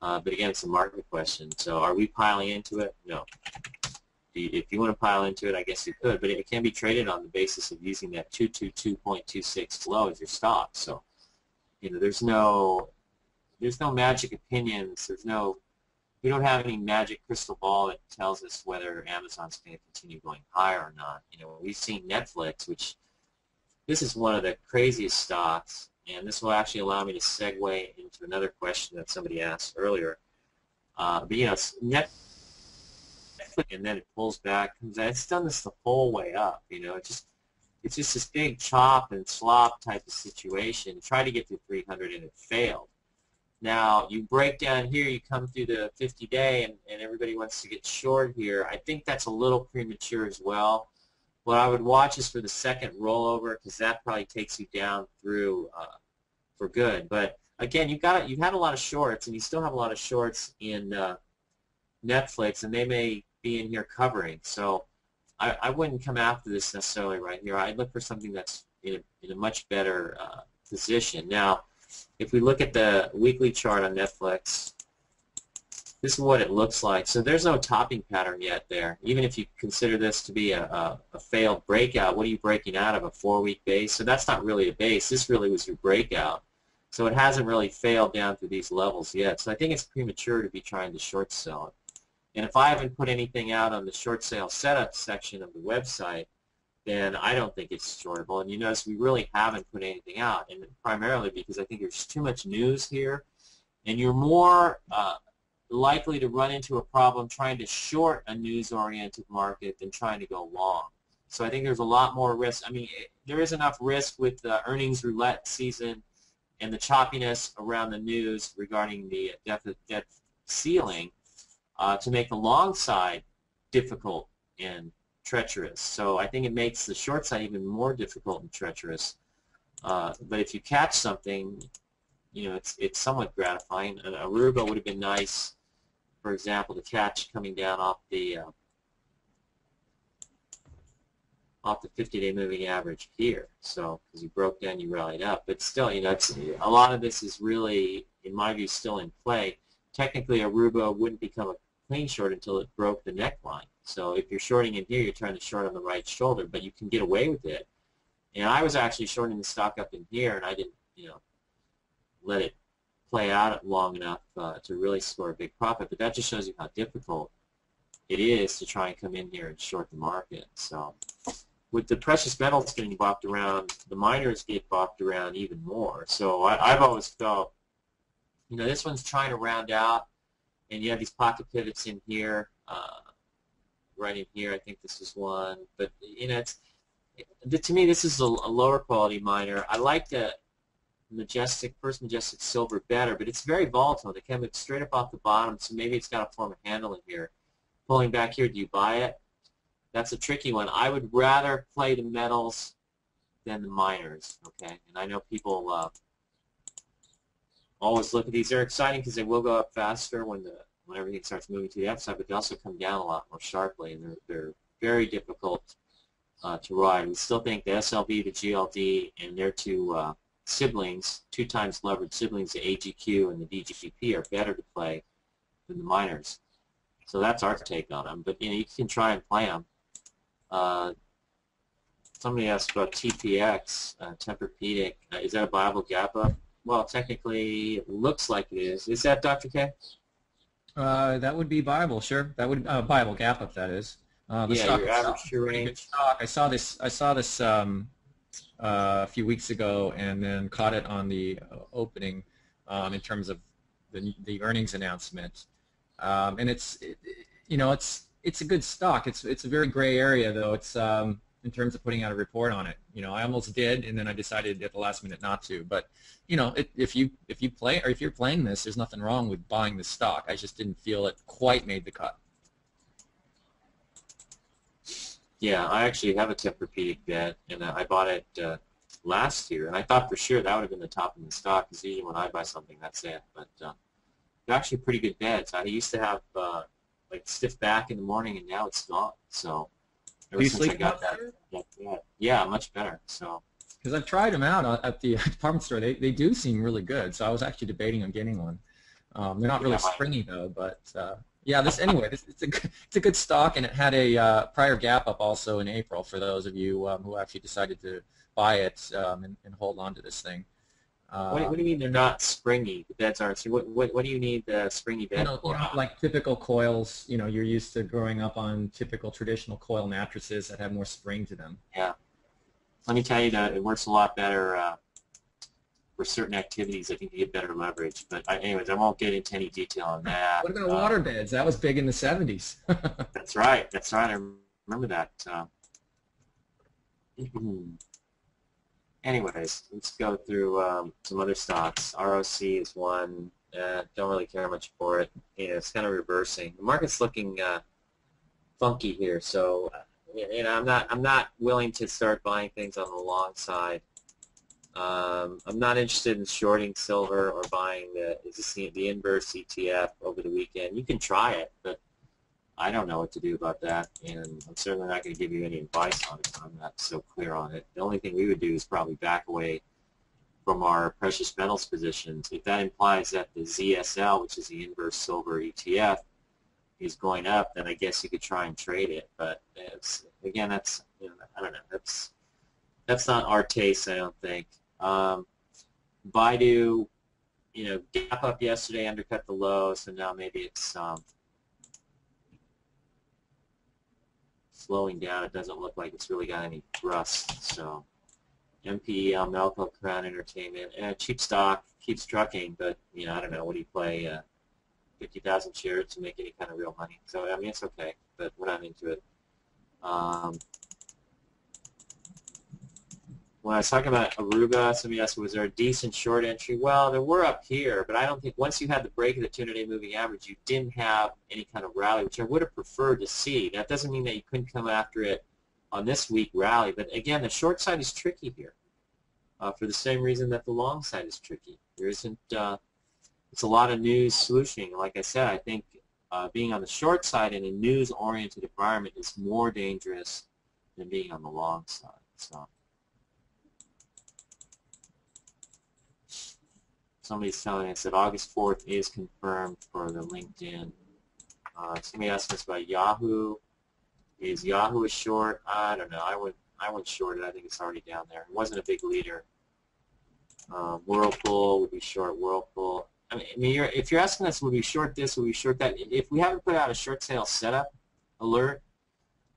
A: Uh, but again, it's a market question. So are we piling into it? No. If you want to pile into it, I guess you could, but it can be traded on the basis of using that 222.26 low as your stop. So, you know, there's no, there's no magic opinions. There's no, we don't have any magic crystal ball that tells us whether Amazon's going to continue going higher or not. You know, we've seen Netflix, which this is one of the craziest stocks, and this will actually allow me to segue into another question that somebody asked earlier. Uh, but you know, Netflix and then it pulls back. It's done this the whole way up. You know, it just it's just this big chop and slop type of situation. Try to get to 300 and it failed. Now you break down here, you come through the 50 day, and, and everybody wants to get short here. I think that's a little premature as well. What I would watch is for the second rollover because that probably takes you down through uh, for good. But again, you've got you've had a lot of shorts, and you still have a lot of shorts in uh, Netflix, and they may be in here covering. So I, I wouldn't come after this necessarily right here. I'd look for something that's in a, in a much better uh, position. Now, if we look at the weekly chart on Netflix, this is what it looks like. So there's no topping pattern yet there. Even if you consider this to be a, a, a failed breakout, what are you breaking out of? A four-week base? So that's not really a base. This really was your breakout. So it hasn't really failed down through these levels yet. So I think it's premature to be trying to short sell it. And if I haven't put anything out on the short sale setup section of the website, then I don't think it's shortable. And you notice we really haven't put anything out, and primarily because I think there's too much news here, and you're more uh, likely to run into a problem trying to short a news-oriented market than trying to go long. So I think there's a lot more risk. I mean, there is enough risk with the earnings roulette season and the choppiness around the news regarding the debt, debt ceiling uh, to make the long side difficult and treacherous. So I think it makes the short side even more difficult and treacherous. Uh, but if you catch something, you know, it's it's somewhat gratifying. An Aruba would have been nice, for example, to catch coming down off the uh, off the 50-day moving average here. So because you broke down, you rallied up. But still, you know, it's, a lot of this is really, in my view, still in play. Technically, Aruba wouldn't become a clean short until it broke the neckline. So if you're shorting in here, you're trying to short on the right shoulder, but you can get away with it. And I was actually shorting the stock up in here, and I didn't, you know, let it play out long enough uh, to really score a big profit. But that just shows you how difficult it is to try and come in here and short the market. So with the precious metals getting bopped around, the miners get bopped around even more. So I, I've always felt, you know, this one's trying to round out, and you have these pocket pivots in here, uh, right in here. I think this is one, but you know, it's to me this is a, a lower quality miner. I like the majestic first majestic silver better, but it's very volatile. They come straight up off the bottom, so maybe it's got a form of handle in here. Pulling back here, do you buy it? That's a tricky one. I would rather play the metals than the miners. Okay, and I know people uh, always look at these. They're exciting because they will go up faster when the when everything starts moving to the upside, but they also come down a lot more sharply, and they're they're very difficult uh, to ride. We still think the SLV, the GLD, and their two uh, siblings, two times leveraged siblings, the AGQ and the DGP, are better to play than the miners. So that's our take on them. But you know, you can try and play them. Uh, somebody asked about TPX, uh, Tempur-Pedic. Uh, is that a buyable gap up? Well, technically, it looks like it is. Is that Dr. K?
C: Uh, that would be buyable, sure. That would uh, buyable gap up. That is. Uh, the
A: yeah,
C: stock
A: your average
C: is
A: true
C: good
A: range.
C: stock. I saw this. I saw this um, uh, a few weeks ago, and then caught it on the uh, opening um, in terms of the the earnings announcement. Um, and it's it, you know it's it's a good stock. It's it's a very gray area though. It's um, in terms of putting out a report on it. You know, I almost did, and then I decided at the last minute not to. But you know, it, if you if you play or if you're playing this, there's nothing wrong with buying the stock. I just didn't feel it quite made the cut.
A: Yeah, I actually have a Tempur-Pedic bed, and uh, I bought it uh, last year, and I thought for sure that would have been the top of the stock, because usually when I buy something, that's it. But uh, they're actually pretty good beds. I used to have uh, like stiff back in the morning, and now it's gone. So ever
C: Do you
A: since I
C: sleep
A: got that, that yeah, much better. So
C: Because I've tried them out at the department store. They, they do seem really good. So I was actually debating on getting one. Um, they're not really
A: Yeah.
C: springy though, but uh, yeah. This anyway. This, it's a good- it's a good stock, and it had a uh, prior gap up also in April for those of you um, who actually decided to buy it um, and, and hold on to this thing. Uh,
A: what, what do you mean they're not springy? The beds aren't. So what, what, what do you need the springy bed
C: you know,
A: for?
C: like typical coils. You know, you're used to growing up on typical traditional coil mattresses that have more spring to them. Yeah.
A: Let me tell you that it works a lot better uh, for certain activities. I think you get better leverage. But I, anyways, I won't get into any detail on that.
C: What about
A: Uh,
C: water beds? That was big in the 70s.
A: That's right. That's right. I remember that. Uh, anyways, let's go through um, some other stocks. ROC is one. Uh, don't really care much for it. You know, it's kind of reversing. The market's looking uh, funky here, so uh, you know, I'm not I'm not willing to start buying things on the long side. Um, I'm not interested in shorting silver or buying the is this the, the inverse ETF over the weekend. You can try it, but I don't know what to do about that, and I'm certainly not going to give you any advice on it. I'm not so clear on it. The only thing we would do is probably back away from our precious metals positions. If that implies that the ZSL, which is the inverse silver ETF, is going up, then I guess you could try and trade it. But again, that's you know, I don't know. That's that's not our taste, I don't think. Um, Baidu, you know, gap up yesterday, undercut the low, so now maybe it's um, slowing down. It doesn't look like it's really got any thrust. So MPEL, Melco, Crown Entertainment, eh, cheap stock, keeps trucking, but you know, I don't know. What do you play? Uh, Fifty thousand shares to make any kind of real money. So I mean, it's okay, but we're not into it. Um, when I was talking about Aruba, somebody asked, was there a decent short entry? Well, there were up here, but I don't think once you had the break of the 200-day moving average, you didn't have any kind of rally, which I would have preferred to see. That doesn't mean that you couldn't come after it on this week rally, but again, the short side is tricky here uh, for the same reason that the long side is tricky. There isn't, uh, it's a lot of news swooshing. Like I said, I think uh, being on the short side in a news-oriented environment is more dangerous than being on the long side. So. Somebody's telling us that August 4th is confirmed for the LinkedIn. Uh, somebody asked us about Yahoo. Is Yahoo a short? I don't know. I would I short it. I think it's already down there. It wasn't a big leader. Um, Whirlpool would be short Whirlpool. I mean, I mean you're, if you're asking us, would we short this? Would we short that? If we haven't put out a short sale setup alert,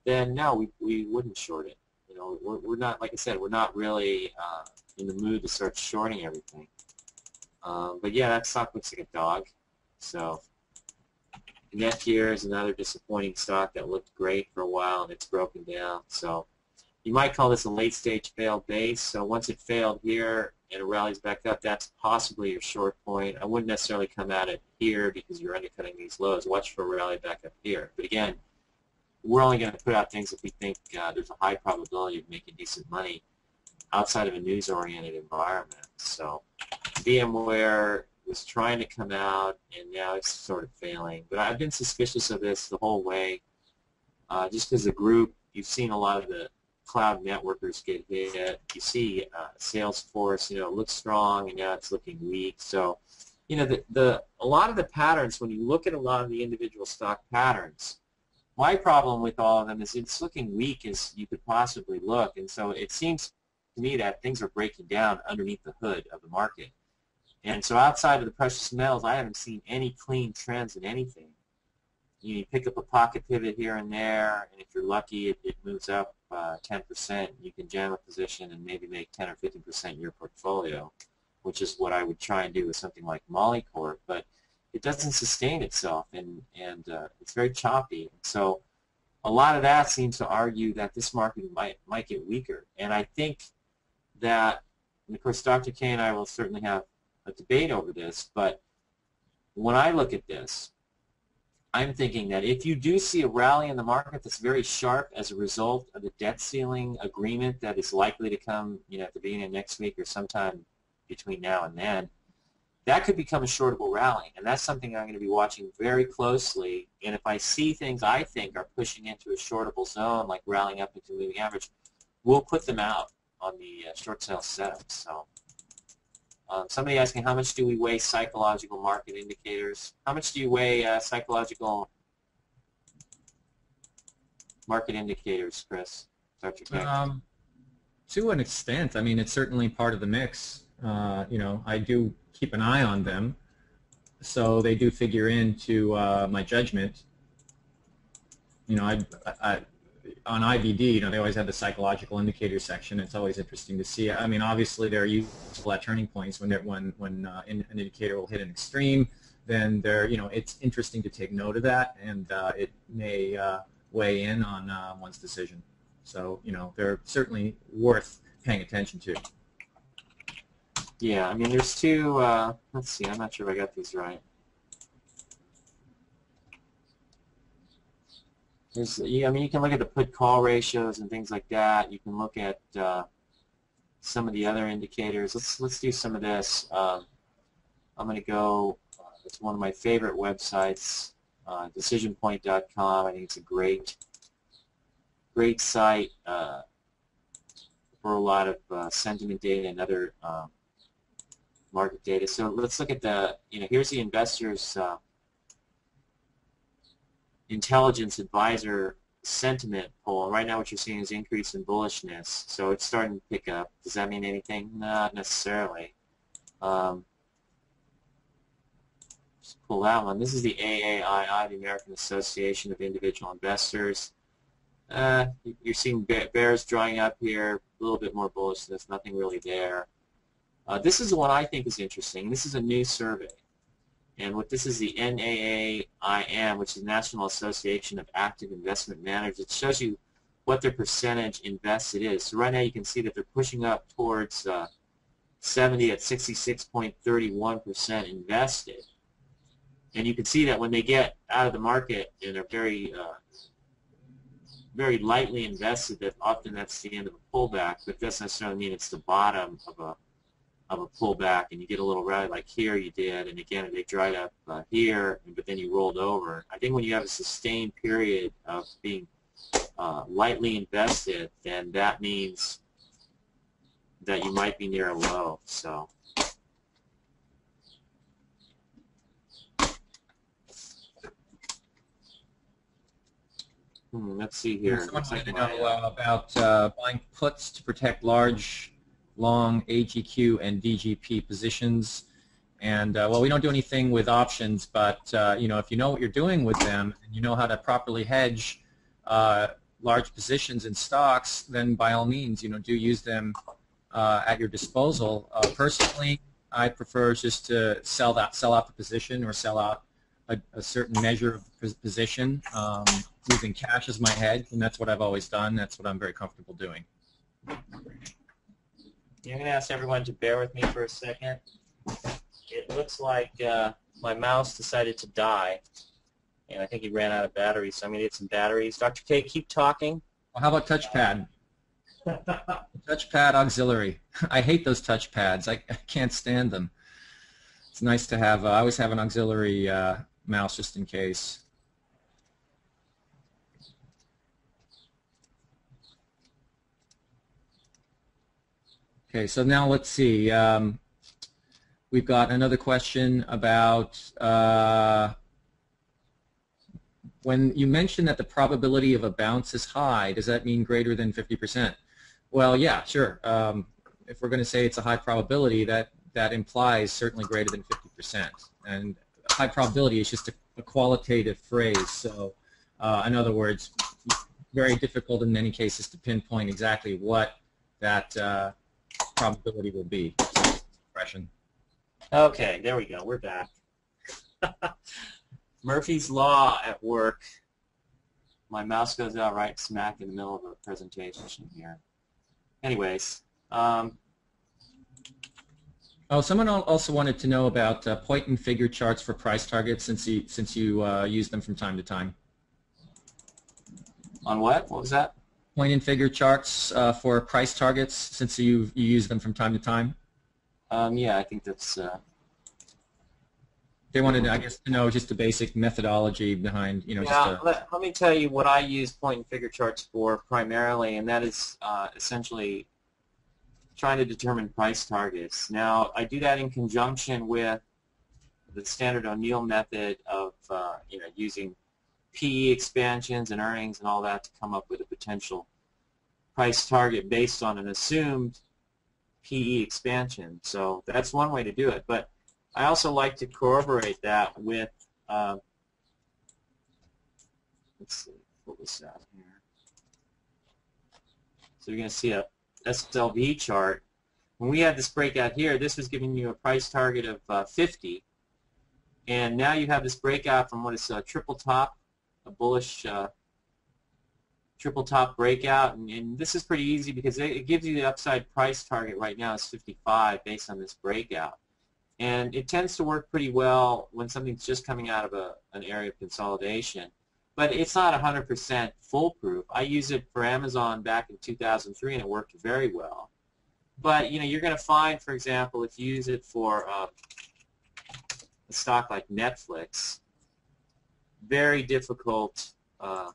A: then no, we, we wouldn't short it. You know, we're, we're not like I said, we're not really uh, in the mood to start shorting everything. Um, but yeah, that stock looks like a dog. So Netgear is another disappointing stock that looked great for a while and it's broken down. So you might call this a late stage failed base. So once it failed here and it rallies back up, that's possibly your short point. I wouldn't necessarily come at it here because you're undercutting these lows. Watch for a rally back up here. But again, we're only going to put out things if we think uh, there's a high probability of making decent money outside of a news-oriented environment. So VMware was trying to come out, and now it's sort of failing. But I've been suspicious of this the whole way, uh, just as a group, you've seen a lot of the cloud networkers get hit. You see uh, Salesforce, you know, looks strong, and now it's looking weak. So, you know, the, the a lot of the patterns, when you look at a lot of the individual stock patterns, my problem with all of them is it's looking weak as you could possibly look, and so it seems to me that things are breaking down underneath the hood of the market. And so outside of the precious metals, I haven't seen any clean trends in anything. you pick up a pocket pivot here and there, and if you're lucky, it, it moves up uh, 10%. You can jam a position and maybe make 10 or 15% your portfolio, which is what I would try and do with something like Molycorp. But it doesn't sustain itself, and and uh, it's very choppy. So a lot of that seems to argue that this market might might get weaker. And I think that, and of course, Dr. K and I will certainly have a debate over this, but when I look at this, I'm thinking that if you do see a rally in the market that's very sharp as a result of the debt ceiling agreement that is likely to come, you know, at the beginning of next week or sometime between now and then, that could become a shortable rally, and that's something I'm going to be watching very closely. And if I see things I think are pushing into a shortable zone, like rallying up into moving average, we'll put them out on the uh, short sale setup. So, um, somebody asking how much do we weigh psychological market indicators? How much do you weigh uh, psychological market indicators, Chris?
C: Um, to an extent. I mean, it's certainly part of the mix. Uh, you know, I do keep an eye on them, so they do figure into uh, my judgment. You know, I, I, on IBD, you know, they always have the psychological indicator section. It's always interesting to see. I mean, obviously, they're useful at turning points when when when uh, an indicator will hit an extreme. Then they're, you know, it's interesting to take note of that, and uh, it may uh, weigh in on uh, one's decision. So, you know, they're certainly worth paying attention to.
A: Yeah, I mean, there's two, uh, let's see, I'm not sure if I got these right. There's, I mean, you can look at the put-call ratios and things like that. You can look at uh, some of the other indicators. Let's let's do some of this. Um, I'm going to go. Uh, it's one of my favorite websites, uh, DecisionPoint.com. I think it's a great, great site uh, for a lot of uh, sentiment data and other um, market data. So let's look at the, you know, here's the investors uh, intelligence advisor sentiment poll. Right now what you're seeing is increase in bullishness. So it's starting to pick up. Does that mean anything? Not necessarily. Um, just pull that one. This is the AAII, the American Association of Individual Investors. Uh, you're seeing bears drawing up here, a little bit more bullishness, nothing really there. Uh, this is the one I think is interesting. This is a new survey. And what this is the NAAIM, which is the National Association of Active Investment Managers. It shows you what their percentage invested is. So right now you can see that they're pushing up towards uh, 70 at 66.31% invested. And you can see that when they get out of the market and are very uh, very lightly invested, that often that's the end of a pullback, but doesn't necessarily mean it's the bottom of a of a pullback and you get a little rally like here you did and again they dried up uh, here but then you rolled over. I think when you have a sustained period of being uh, lightly invested then that means that you might be near a low. So hmm, let's see here.
C: Someone wanted to know uh, about uh, buying puts to protect large long AGQ and DGP positions. And uh, well, we don't do anything with options, but uh, you know, if you know what you're doing with them and you know how to properly hedge uh, large positions in stocks, then by all means, you know, do use them uh, at your disposal. Uh, personally, I prefer just to sell that, sell out the position, or sell out a, a certain measure of position um, using cash as my hedge, and that's what I've always done. That's what I'm very comfortable doing.
A: I'm going to ask everyone to bear with me for a second. It looks like uh, my mouse decided to die, and I think he ran out of batteries, so I'm going to get some batteries. Dr. K, keep talking.
C: Well, how about touchpad? touchpad auxiliary. I hate those touchpads. I, I, can't stand them. It's nice to have. Uh, I always have an auxiliary uh, mouse just in case. Okay, so now let's see. Um, we've got another question about uh, when you mentioned that the probability of a bounce is high, does that mean greater than 50%? Well, yeah, sure. Um, if we're going to say it's a high probability, that, that implies certainly greater than 50%. And high probability is just a, a qualitative phrase. So, uh, in other words, very difficult in many cases to pinpoint exactly what that uh, probability will be. Expression.
A: Okay, there we go. We're back. Murphy's Law at work. My mouse goes out right smack in the middle of a presentation here. Anyways, um,
C: Oh, someone also wanted to know about uh, point and figure charts for price targets since you since you uh, use them from time to time.
A: on what? What was that?
C: Point and figure charts uh, for price targets since you you use them from time to time.
A: Um, yeah, I think that's uh,
C: They wanted, I guess, to know just the basic methodology behind, you know,
A: Yeah,
C: just a,
A: let, let me tell you what I use point and figure charts for primarily, and that is uh, essentially trying to determine price targets. Now, I do that in conjunction with the standard O'Neil method of uh, you know using PE expansions and earnings and all that to come up with a potential price target based on an assumed PE expansion. So that's one way to do it. But I also like to corroborate that with uh, let's see, what was that here? So you're going to see a SLV chart. When we had this breakout here, this was giving you a price target of uh, 50. And now you have this breakout from what is a triple top, a bullish uh, triple top breakout. And, and, this is pretty easy because it, it gives you the upside price target right now is 55 based on this breakout. And it tends to work pretty well when something's just coming out of a, an area of consolidation but it's not 100% foolproof. I used it for Amazon back in 2003, and it worked very well. But you know, you're going to find, for example, if you use it for uh, a stock like Netflix, very difficult uh,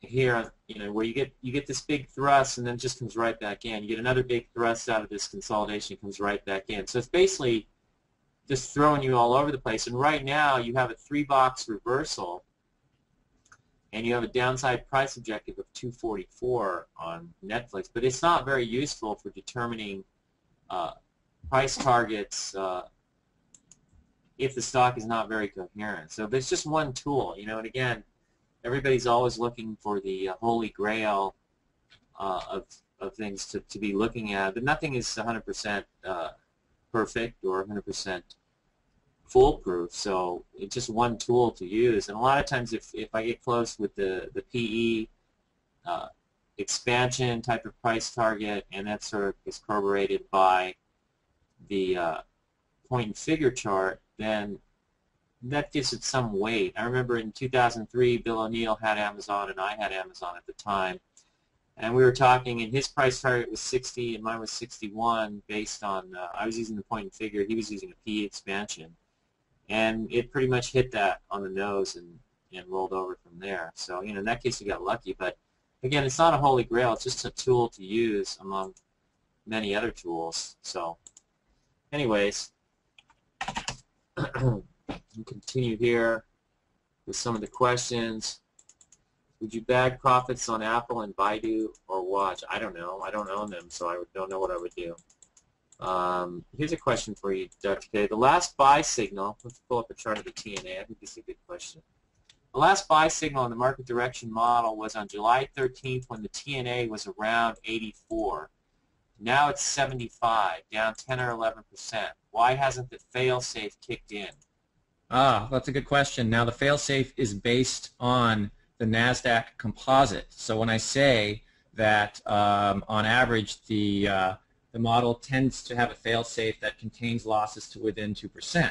A: here. You know, where you get you get this big thrust, and then just comes right back in. You get another big thrust out of this consolidation, comes right back in. So it's basically just throwing you all over the place. And right now you have a three-box reversal, and you have a downside price objective of 244 on Netflix. But it's not very useful for determining uh, price targets uh, if the stock is not very coherent. So there's just one tool, you know. And again, everybody's always looking for the uh, holy grail uh, of of things to, to be looking at, but nothing is 100% uh, perfect or 100% foolproof. So it's just one tool to use. And a lot of times if, if I get close with the, the PE uh, expansion type of price target and that sort of is corroborated by the uh, point and figure chart, then that gives it some weight. I remember in 2003, Bill O'Neil had Amazon and I had Amazon at the time. And we were talking, and his price target was 60, and mine was 61, based on uh, I was using the point and figure, he was using a PE expansion, and it pretty much hit that on the nose and and rolled over from there. So you know, in that case, you got lucky. But again, it's not a holy grail; it's just a tool to use among many other tools. So, anyways, continue here with some of the questions. Would you bag profits on Apple and Baidu or Watch? I don't know. I don't own them, so I don't know what I would do. Um, here's a question for you, Dr. K. The last buy signal, let's pull up a chart of the TNA. I think this is a good question. The last buy signal in the market direction model was on July 13th when the TNA was around 84. Now it's 75, down 10 or 11 percent. Why hasn't the fail-safe kicked in?
C: Ah, that's a good question. Now the fail-safe is based on the NASDAQ composite. So when I say that um, on average the, uh, the model tends to have a fail-safe that contains losses to within 2%.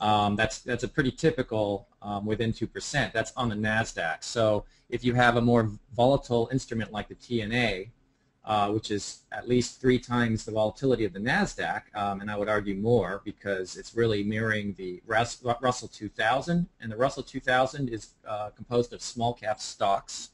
C: Um, that's, that's a pretty typical um, within 2%. That's on the NASDAQ. So if you have a more volatile instrument like the TNA, uh, which is at least three times the volatility of the NASDAQ, um, and I would argue more because it's really mirroring the Rus Russell 2000, and the Russell 2000 is uh, composed of small cap stocks.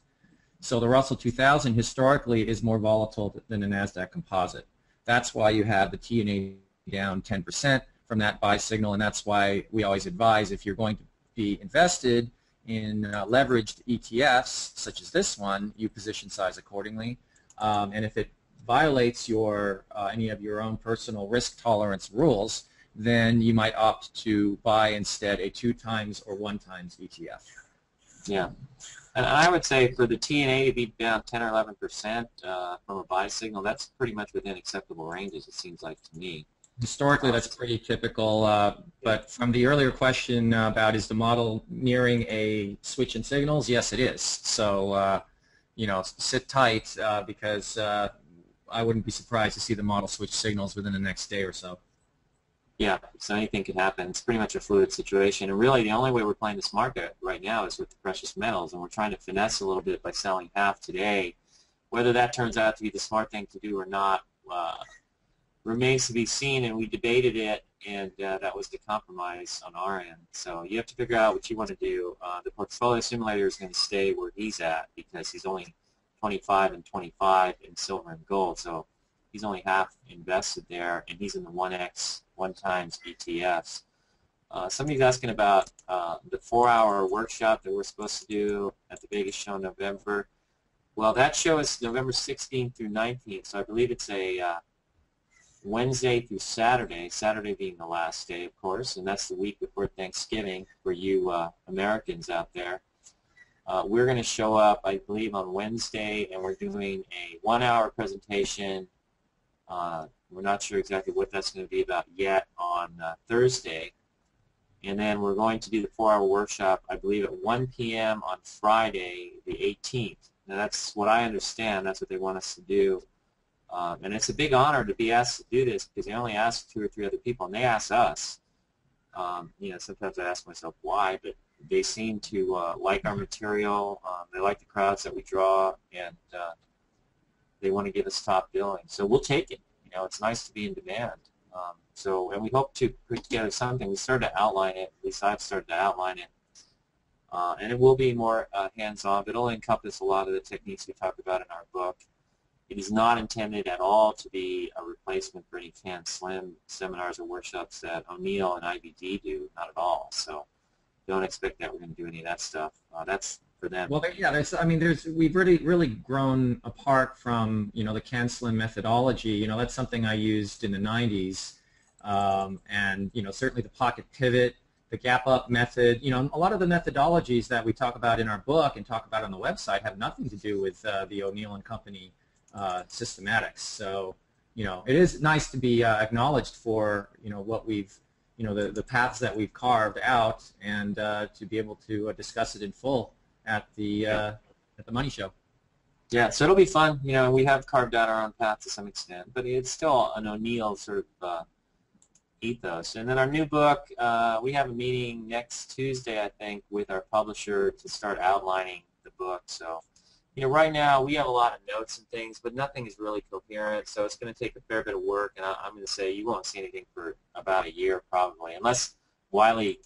C: So the Russell 2000 historically is more volatile than the NASDAQ composite. That's why you have the TNA down 10% from that buy signal, and that's why we always advise if you're going to be invested in uh, leveraged ETFs, such as this one, you position size accordingly. Um, and if it violates your uh, any of your own personal risk tolerance rules, then you might opt to buy instead a two times or one times ETF.
A: Yeah. And I would say for the TNA to be down 10 or 11 percent uh, from a buy signal, that's pretty much within acceptable ranges. It seems like to me.
C: Historically, that's pretty typical. Uh, but from the earlier question about is the model nearing a switch in signals, yes, it is. So, uh, you know, sit tight uh, because uh, I wouldn't be surprised to see the model switch signals within the next day or so.
A: Yeah, so anything could happen. It's pretty much a fluid situation. And really the only way we're playing this market right now is with the precious metals, and we're trying to finesse a little bit by selling half today. Whether that turns out to be the smart thing to do or not uh, remains to be seen, and we debated it, and uh, that was the compromise on our end. So you have to figure out what you want to do. Uh, the portfolio simulator is going to stay where he's at because he's only 25 and 25 in silver and gold, so he's only half invested there, and he's in the 1x one times ETFs. Uh, somebody's asking about uh, the four-hour workshop that we're supposed to do at the Vegas show in November. Well, that show is November 16th through 19th, so I believe it's a uh, Wednesday through Saturday, Saturday being the last day, of course, and that's the week before Thanksgiving for you uh, Americans out there. Uh, we're going to show up, I believe, on Wednesday, and we're doing a one-hour presentation uh, we're not sure exactly what that's going to be about yet on uh, Thursday. And then we're going to do the four-hour workshop, I believe, at 1 p.m. on Friday, the 18th. Now, that's what I understand. That's what they want us to do. Um, and it's a big honor to be asked to do this because they only ask two or three other people, and they ask us. Um, you know, sometimes I ask myself why, but they seem to uh, like our material. Um, they like the crowds that we draw, and uh, they want to give us top billing. So we'll take it. You know, it's nice to be in demand. Um, so, and we hope to put together something. We started to outline it. At least I've started to outline it. Uh, and it will be more uh, hands-on, but it'll encompass a lot of the techniques we talk about in our book. It is not intended at all to be a replacement for any CAN SLIM seminars or workshops that O'Neil and IBD do, not at all. So don't expect that we're going to do any of that stuff. Uh, that's for them.
C: Well, yeah, there's, I mean, there's we've really really grown apart from you know the CAN SLIM methodology. You know, that's something I used in the 90s, um, and you know certainly the pocket pivot, the gap up method. You know, a lot of the methodologies that we talk about in our book and talk about on the website have nothing to do with uh, the O'Neil and Company uh, systematics. So you know, it is nice to be uh, acknowledged for you know what we've you know the, the paths that we've carved out and uh, to be able to uh, discuss it in full at the uh, at the money show.
A: Yeah, so it'll be fun. You know, we have carved out our own path to some extent, but it's still an O'Neil sort of uh, ethos. And then our new book, we have a meeting next Tuesday, I think, with our publisher to start outlining the book. So, you know, right now we have a lot of notes and things, but nothing is really coherent. So it's going to take a fair bit of work, and I, I'm going to say you won't see anything for about a year probably, unless Wiley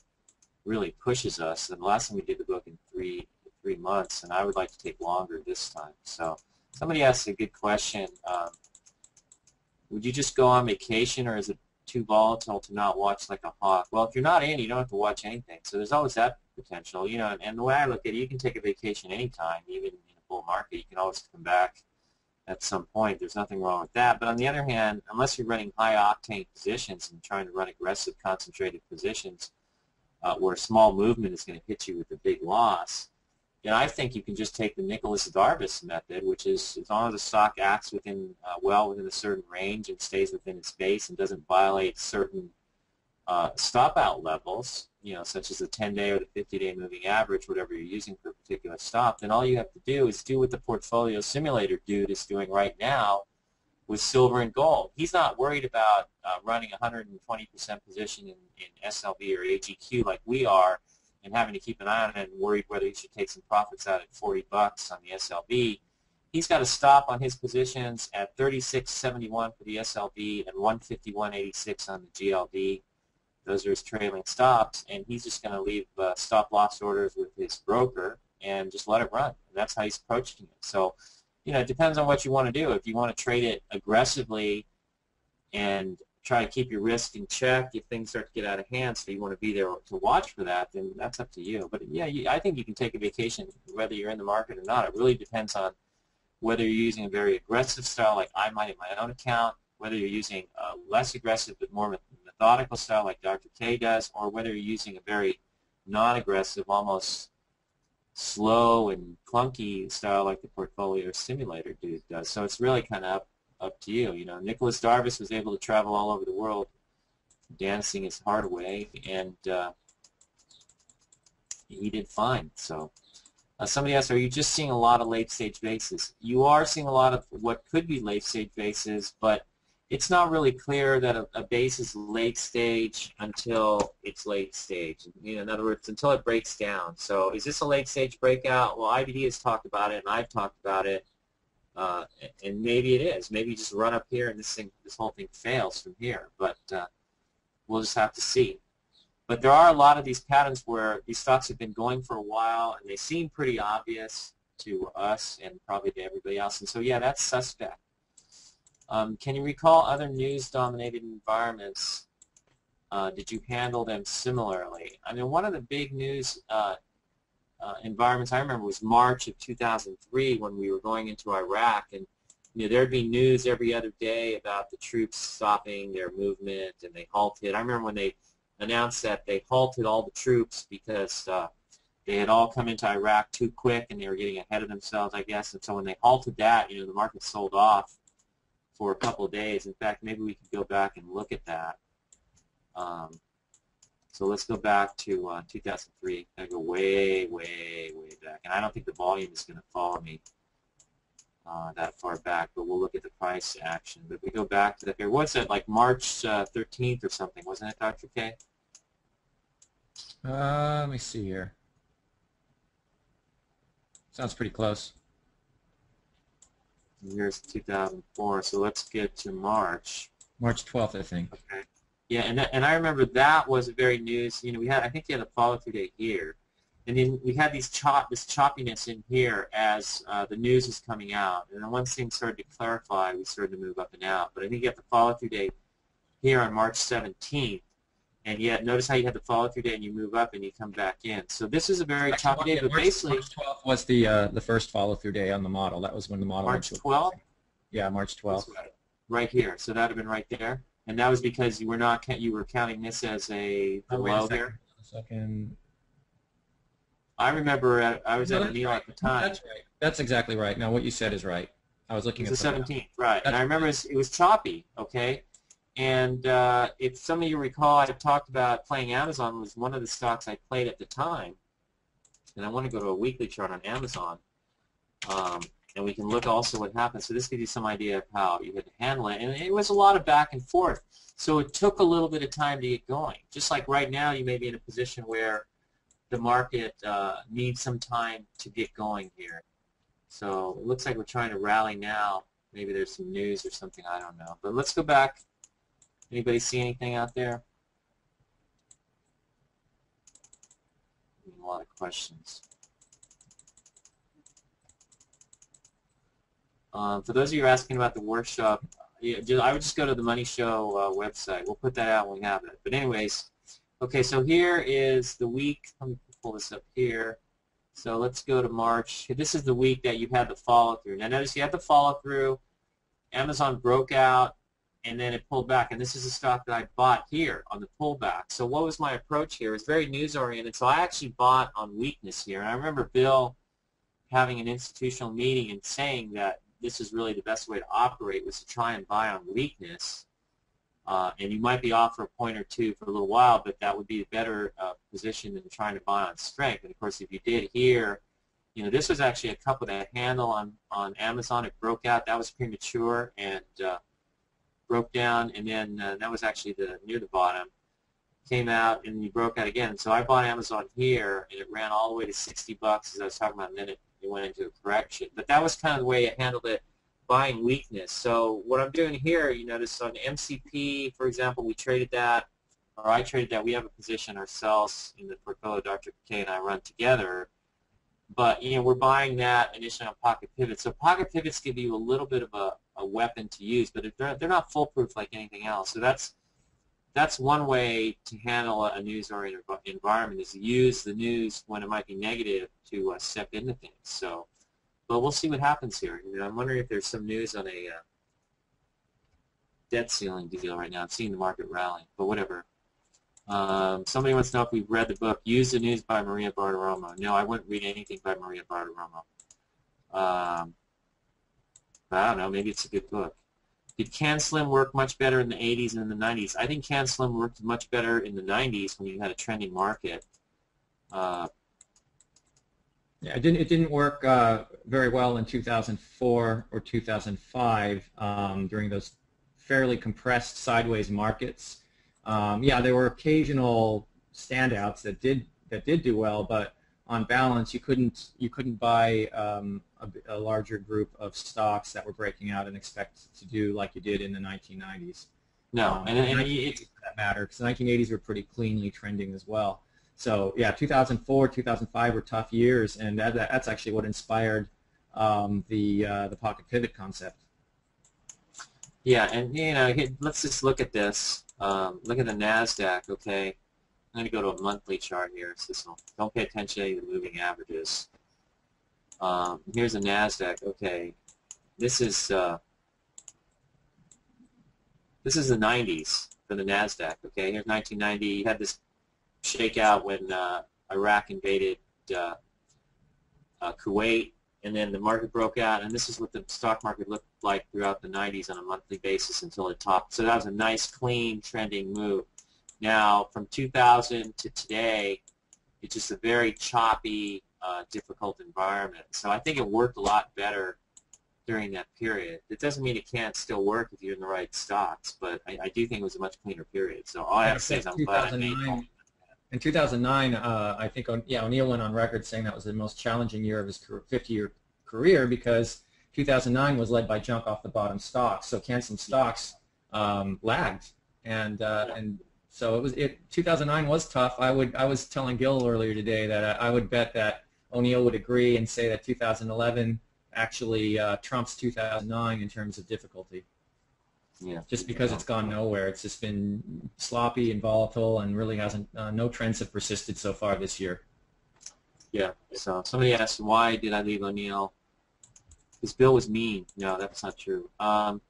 A: really pushes us. And the last time we did the book in three three months, and I would like to take longer this time. So somebody asked a good question. Um, would you just go on vacation, or is it too volatile to not watch like a hawk? Well, if you're not in, you don't have to watch anything. So there's always that potential. You know, and, and the way I look at it, you can take a vacation anytime, even bull market. You can always come back at some point. There's nothing wrong with that. But on the other hand, unless you're running high-octane positions and trying to run aggressive, concentrated positions uh, where a small movement is going to hit you with a big loss, and I think you can just take the Nicholas Darvas method, which is as long as the stock acts within uh, well within a certain range and stays within its base and doesn't violate certain uh, stop out levels, you know, such as the 10-day or the 50-day moving average, whatever you're using for a particular stop, then all you have to do is do what the portfolio simulator dude is doing right now with silver and gold. He's not worried about uh, running 120% position in, in SLV or AGQ like we are and having to keep an eye on it and worried whether he should take some profits out at 40 bucks on the SLV. He's got a stop on his positions at 36.71 for the SLV and 151.86 on the GLD. Those are his trailing stops, and he's just going to leave uh, stop loss orders with his broker and just let it run. And that's how he's approaching it. So, you know, it depends on what you want to do. If you want to trade it aggressively and try to keep your risk in check. If things start to get out of hand, so you want to be there to watch for that, then that's up to you. But yeah, you, I think you can take a vacation whether you're in the market or not. It really depends on whether you're using a very aggressive style like I might in my own account, whether you're using a less aggressive but more methodical style like Dr. K does, or whether you're using a very non-aggressive, almost slow and clunky style like the portfolio simulator dude does. So it's really kind of up, up to you. You know, Nicholas Darvas was able to travel all over the world dancing his heart away, and uh, he did fine. So uh, somebody asked, are you just seeing a lot of late-stage bases? You are seeing a lot of what could be late-stage bases, but it's not really clear that a, a base is late stage until it's late stage. You know, in other words, until it breaks down. So is this a late stage breakout? Well, IBD has talked about it, and I've talked about it, uh, and maybe it is. Maybe you just run up here and this thing, this whole thing fails from here. But uh, we'll just have to see. But there are a lot of these patterns where these stocks have been going for a while, and they seem pretty obvious to us and probably to everybody else. And so, yeah, that's suspect. Um, can you recall other news-dominated environments? Uh, did you handle them similarly? I mean, one of the big news uh, uh, environments I remember was March of 2003 when we were going into Iraq, and you know there'd be news every other day about the troops stopping their movement and they halted. I remember when they announced that they halted all the troops because uh, they had all come into Iraq too quick and they were getting ahead of themselves, I guess. And so when they halted that, you know, the market sold off for a couple days. In fact, maybe we could go back and look at that. Um, so let's go back to uh, 2003. I go way, way, way back. And I don't think the volume is going to follow me uh, that far back, but we'll look at the price action. But if we go back to that here, what's that, like March uh, 13th or something, wasn't it, Dr. K?
C: Uh, let me see here. Sounds pretty close.
A: Here's 2004, so let's get to March.
C: March 12th, I think.
A: Okay. Yeah, and that, and I remember that was a very news. You know, we had I think you had a follow through day here, and then we had these chop this choppiness in here as uh, the news was coming out, and then once things started to clarify, we started to move up and out. But I think you have the follow through day here on March 17th, and yet notice how you had the follow through day and you move up and you come back in. So this is a very
C: Actually,
A: choppy day, but
C: March,
A: basically
C: March 12th was the uh, the first follow through day on the model. That was when the model
A: March
C: went
A: 12th.
C: Yeah, March 12th.
A: right here. So that would have been right there. And that was because you were not you were counting this as a
C: Oh, a
A: below
C: second.
A: here.
C: Second.
A: I remember at, I was
C: No,
A: at
C: that's
A: Neil
C: right.
A: at the time.
C: That's right. That's exactly right. Now, what you said is right. I was looking
A: It was
C: at
A: the
C: something
A: 17th, right? And I remember it was, it was choppy. Okay. And uh, if some of you recall, I talked about playing Amazon was one of the stocks I played at the time. And I want to go to a weekly chart on Amazon. Um, and we can look also what happened. So this gives you some idea of how you had to handle it. And it was a lot of back and forth. So it took a little bit of time to get going. Just like right now, you may be in a position where the market uh, needs some time to get going here. So it looks like we're trying to rally now. Maybe there's some news or something, I don't know. But let's go back. Anybody see anything out there? A lot of questions. Um, for those of you asking about the workshop, yeah, ju- I would just go to the Money Show uh, website. We'll put that out when we have it. But anyways, okay, so here is the week. Let me pull this up here. So let's go to March. This is the week that you had the follow through. Now notice you had the follow through. Amazon broke out and then it pulled back. And this is a stock that I bought here on the pullback. So what was my approach here? It was very news oriented. So I actually bought on weakness here. And I remember Bill having an institutional meeting and saying that this is really the best way to operate was to try and buy on weakness. Uh, and you might be off for a point or two for a little while, but that would be a better uh, position than trying to buy on strength. And of course, if you did here, you know, this was actually a couple that handle on, on Amazon. It broke out. That was premature and uh, broke down, and then uh, that was actually the near the bottom. Came out and you broke out again. So I bought Amazon here, and it ran all the way to 60 bucks, as I was talking about, and then it, it went into a correction. But that was kind of the way it handled it buying weakness. So what I'm doing here, you notice on MCP, for example, we traded that, or I traded that. We have a position ourselves in the portfolio Dr. K and I run together. But, you know, we're buying that initially on pocket pivots. So pocket pivots give you a little bit of a, a weapon to use, but they're, they're not foolproof like anything else. So that's that's one way to handle a news-oriented environment is use the news when it might be negative to uh, step into things. So but we'll see what happens here. You know, I'm wondering if there's some news on a uh, debt ceiling deal right now. I'm seeing the market rally, but whatever. Um, somebody wants to know if we've read the book Use the News by Maria Bartiromo. No, I wouldn't read anything by Maria Bartiromo. Um, I don't know. Maybe it's a good book. Did CanSlim work much better in the 80s and in the 90s? I think CanSlim worked much better in the 90s when you had a trending market. Uh,
C: yeah, it didn't. It didn't work uh, very well in 2004 or 2005 um, during those fairly compressed sideways markets. Um, yeah, there were occasional standouts that did that did do well, but on balance, you couldn't you couldn't buy um, a, a, larger group of stocks that were breaking out and expect to do like you did in the 1990s.
A: No, um, and, and, and it,
C: that matter because the 1980s were pretty cleanly trending as well. So yeah, 2004, 2005 were tough years, and that, that's actually what inspired um, the uh, the pocket pivot concept.
A: Yeah, and you know, let's just look at this. Um, look at the Nasdaq. Okay, I'm going to go to a monthly chart here. So don't pay attention to any of the moving averages. Um, here's the Nasdaq. Okay, this is uh, this is the 90s for the Nasdaq. Okay, here's 1990. You had this shakeout when uh, Iraq invaded uh, uh, Kuwait, and then the market broke out, and this is what the stock market looked like throughout the 90s on a monthly basis until it topped. So that was a nice, clean, trending move. Now, from 2000 to today, it's just a very choppy, uh, difficult environment. So I think it worked a lot better during that period. It doesn't mean it can't still work if you're in the right stocks, but I, I do think it was a much cleaner period. So all I have to say is I'm glad I made
C: in 2009, uh, I think yeah, O'Neil went on record saying that was the most challenging year of his 50-year career because 2009 was led by junk off the bottom stocks. So CanSlim stocks um, lagged, and uh, and so it was it 2009 was tough. I would I was telling Gil earlier today that I, I would bet that O'Neil would agree and say that 2011 actually uh, trumps 2009 in terms of difficulty.
A: Yeah.
C: Just because it's gone nowhere, it's just been sloppy and volatile, and really hasn't. Uh, no trends have persisted so far this year.
A: Yeah. So somebody asked, why did I leave O'Neil? Because Bill was mean. No, that's not true. Um,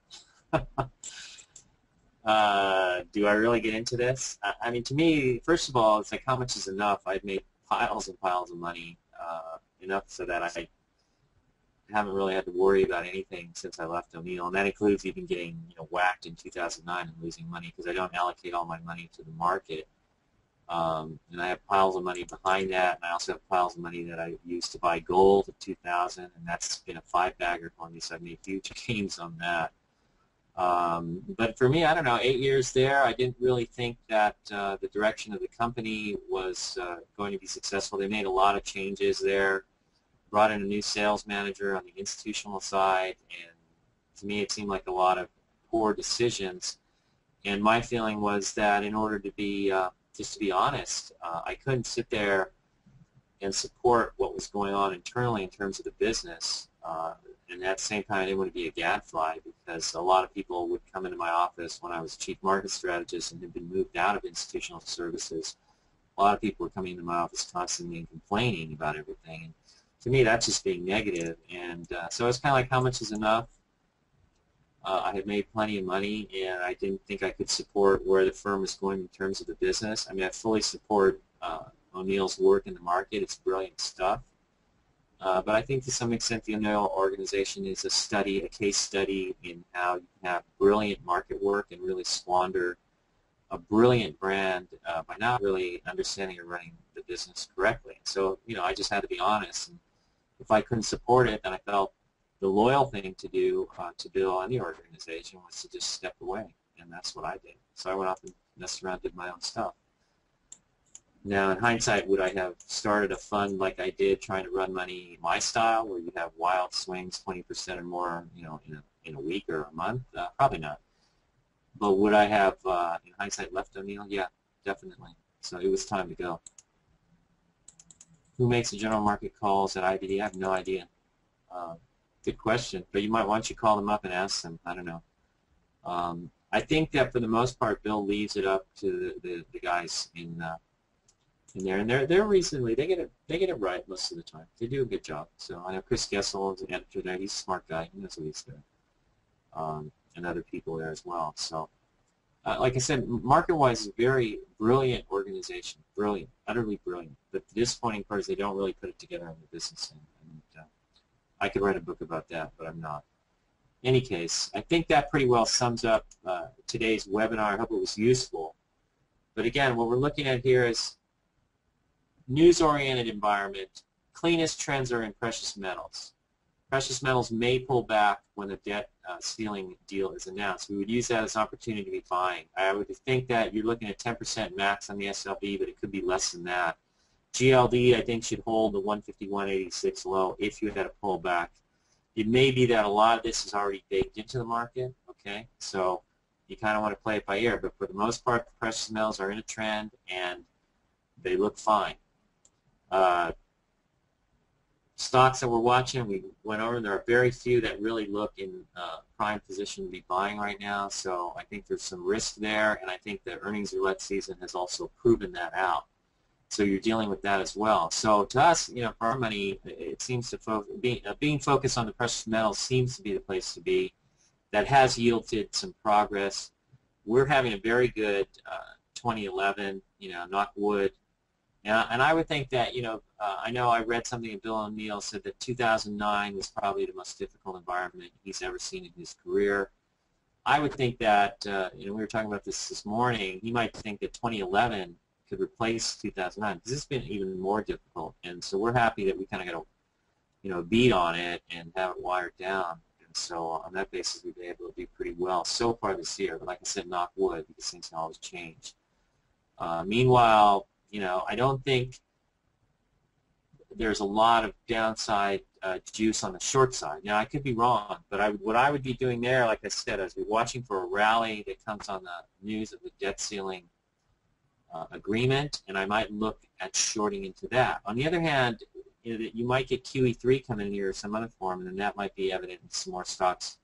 A: uh, do I really get into this? I, I, mean, to me, first of all, it's like how much is enough? I've made piles and piles of money, uh, enough so that I haven't really had to worry about anything since I left O'Neil, and that includes even getting you know whacked in 2009 and losing money because I don't allocate all my money to the market. Um, and I have piles of money behind that, and I also have piles of money that I used to buy gold in 2000, and that's been a five-bagger for me, so I've made huge gains on that. Um, but for me, I don't know, eight years there, I didn't really think that uh, the direction of the company was uh, going to be successful. They made a lot of changes there brought in a new sales manager on the institutional side, and to me it seemed like a lot of poor decisions. And my feeling was that in order to be, uh, just to be honest, uh, I couldn't sit there and support what was going on internally in terms of the business. Uh, and at the same time, I didn't want to be a gadfly because a lot of people would come into my office when I was chief market strategist and had been moved out of institutional services. A lot of people were coming into my office constantly and complaining about everything. To me, that's just being negative. And uh, so it's kind of like how much is enough. Uh, I had made plenty of money, and I didn't think I could support where the firm is going in terms of the business. I mean, I fully support uh, O'Neil's work in the market. It's brilliant stuff. Uh, but I think to some extent the O'Neil organization is a study, a case study in how you can have brilliant market work and really squander a brilliant brand uh, by not really understanding or running the business correctly. So, you know, I just had to be honest. And if I couldn't support it, then I felt the loyal thing to do uh, to Bill and the organization was to just step away, and that's what I did. So I went off and messed around, did my own stuff. Now, in hindsight, would I have started a fund like I did, trying to run money my style, where you have wild swings, 20% or more, you know, in a, in a week or a month? Uh, probably not. But would I have, uh, in hindsight, left O'Neil? Yeah, definitely. So it was time to go. Who makes the general market calls at IBD? I have no idea. Uh, good question, but you might want you call them up and ask them. I don't know. Um, I think that for the most part, Bill leaves it up to the, the, the guys in uh, in there, and they're they're reasonably they get it they get it right most of the time. They do a good job. So I know Chris Gessel is an editor there. He's a smart guy. He knows what he's doing. Um, and other people there as well. So, uh, like I said, MarketWise is a very brilliant organization, brilliant, utterly brilliant. But the disappointing part is they don't really put it together in the business. end. and uh, I could write a book about that, but I'm not. In any case, I think that pretty well sums up uh, today's webinar. I hope it was useful. But again, what we're looking at here is news-oriented environment. Cleanest trends are in precious metals. Precious metals may pull back when the debt uh, ceiling deal is announced. We would use that as an opportunity to be buying. I would think that you're looking at 10% max on the SLV, but it could be less than that. GLD, I think, should hold the 151.86 low if you had a pullback. It may be that a lot of this is already baked into the market, okay? So you kind of want to play it by ear, but for the most part, precious metals are in a trend, and they look fine. Uh, stocks that we're watching, we went over, and there are very few that really look in uh, prime position to be buying right now, so I think there's some risk there, and I think the earnings roulette season has also proven that out. So you're dealing with that as well. So to us, you know, for our money, it seems to fo being, uh, being focused on the precious metals seems to be the place to be. That has yielded some progress. We're having a very good uh, 2011, you know, knock wood, yeah, and I would think that, you know, uh, I know I read something that Bill O'Neil said that 2009 was probably the most difficult environment he's ever seen in his career. I would think that, uh, you know, we were talking about this this morning, he might think that 2011 could replace 2009 because it's been even more difficult. And so we're happy that we kind of got a, you know, beat on it and have it wired down. And so on that basis, we've been able to do pretty well so far this year. But like I said, knock wood because things can always change. Uh, meanwhile, you know, I don't think there's a lot of downside uh, juice on the short side. Now, I could be wrong, but I, what I would be doing there, like I said, is be watching for a rally that comes on the news of the debt ceiling uh, agreement, and I might look at shorting into that. On the other hand, you, know, you might get QE3 coming in here or some other form, and then that might be evident in some more stocks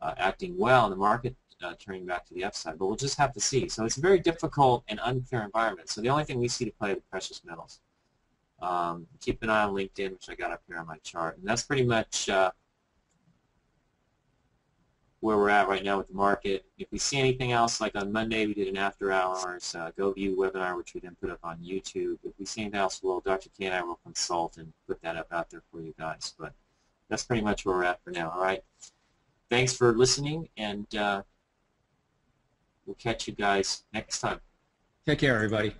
A: uh, acting well, and the market uh, turning back to the upside. But we'll just have to see. So it's a very difficult and unclear environment. So the only thing we see to play is precious metals. Um, keep an eye on LinkedIn, which I got up here on my chart. And that's pretty much uh, where we're at right now with the market. If we see anything else, like on Monday we did an after hours uh, Go View webinar, which we then put up on YouTube. If we see anything else, we'll, Dr. K and I will consult and put that up out there for you guys. But that's pretty much where we're at for now, all right? Thanks for listening, and uh, We'll catch you guys next time.
C: Take care, everybody.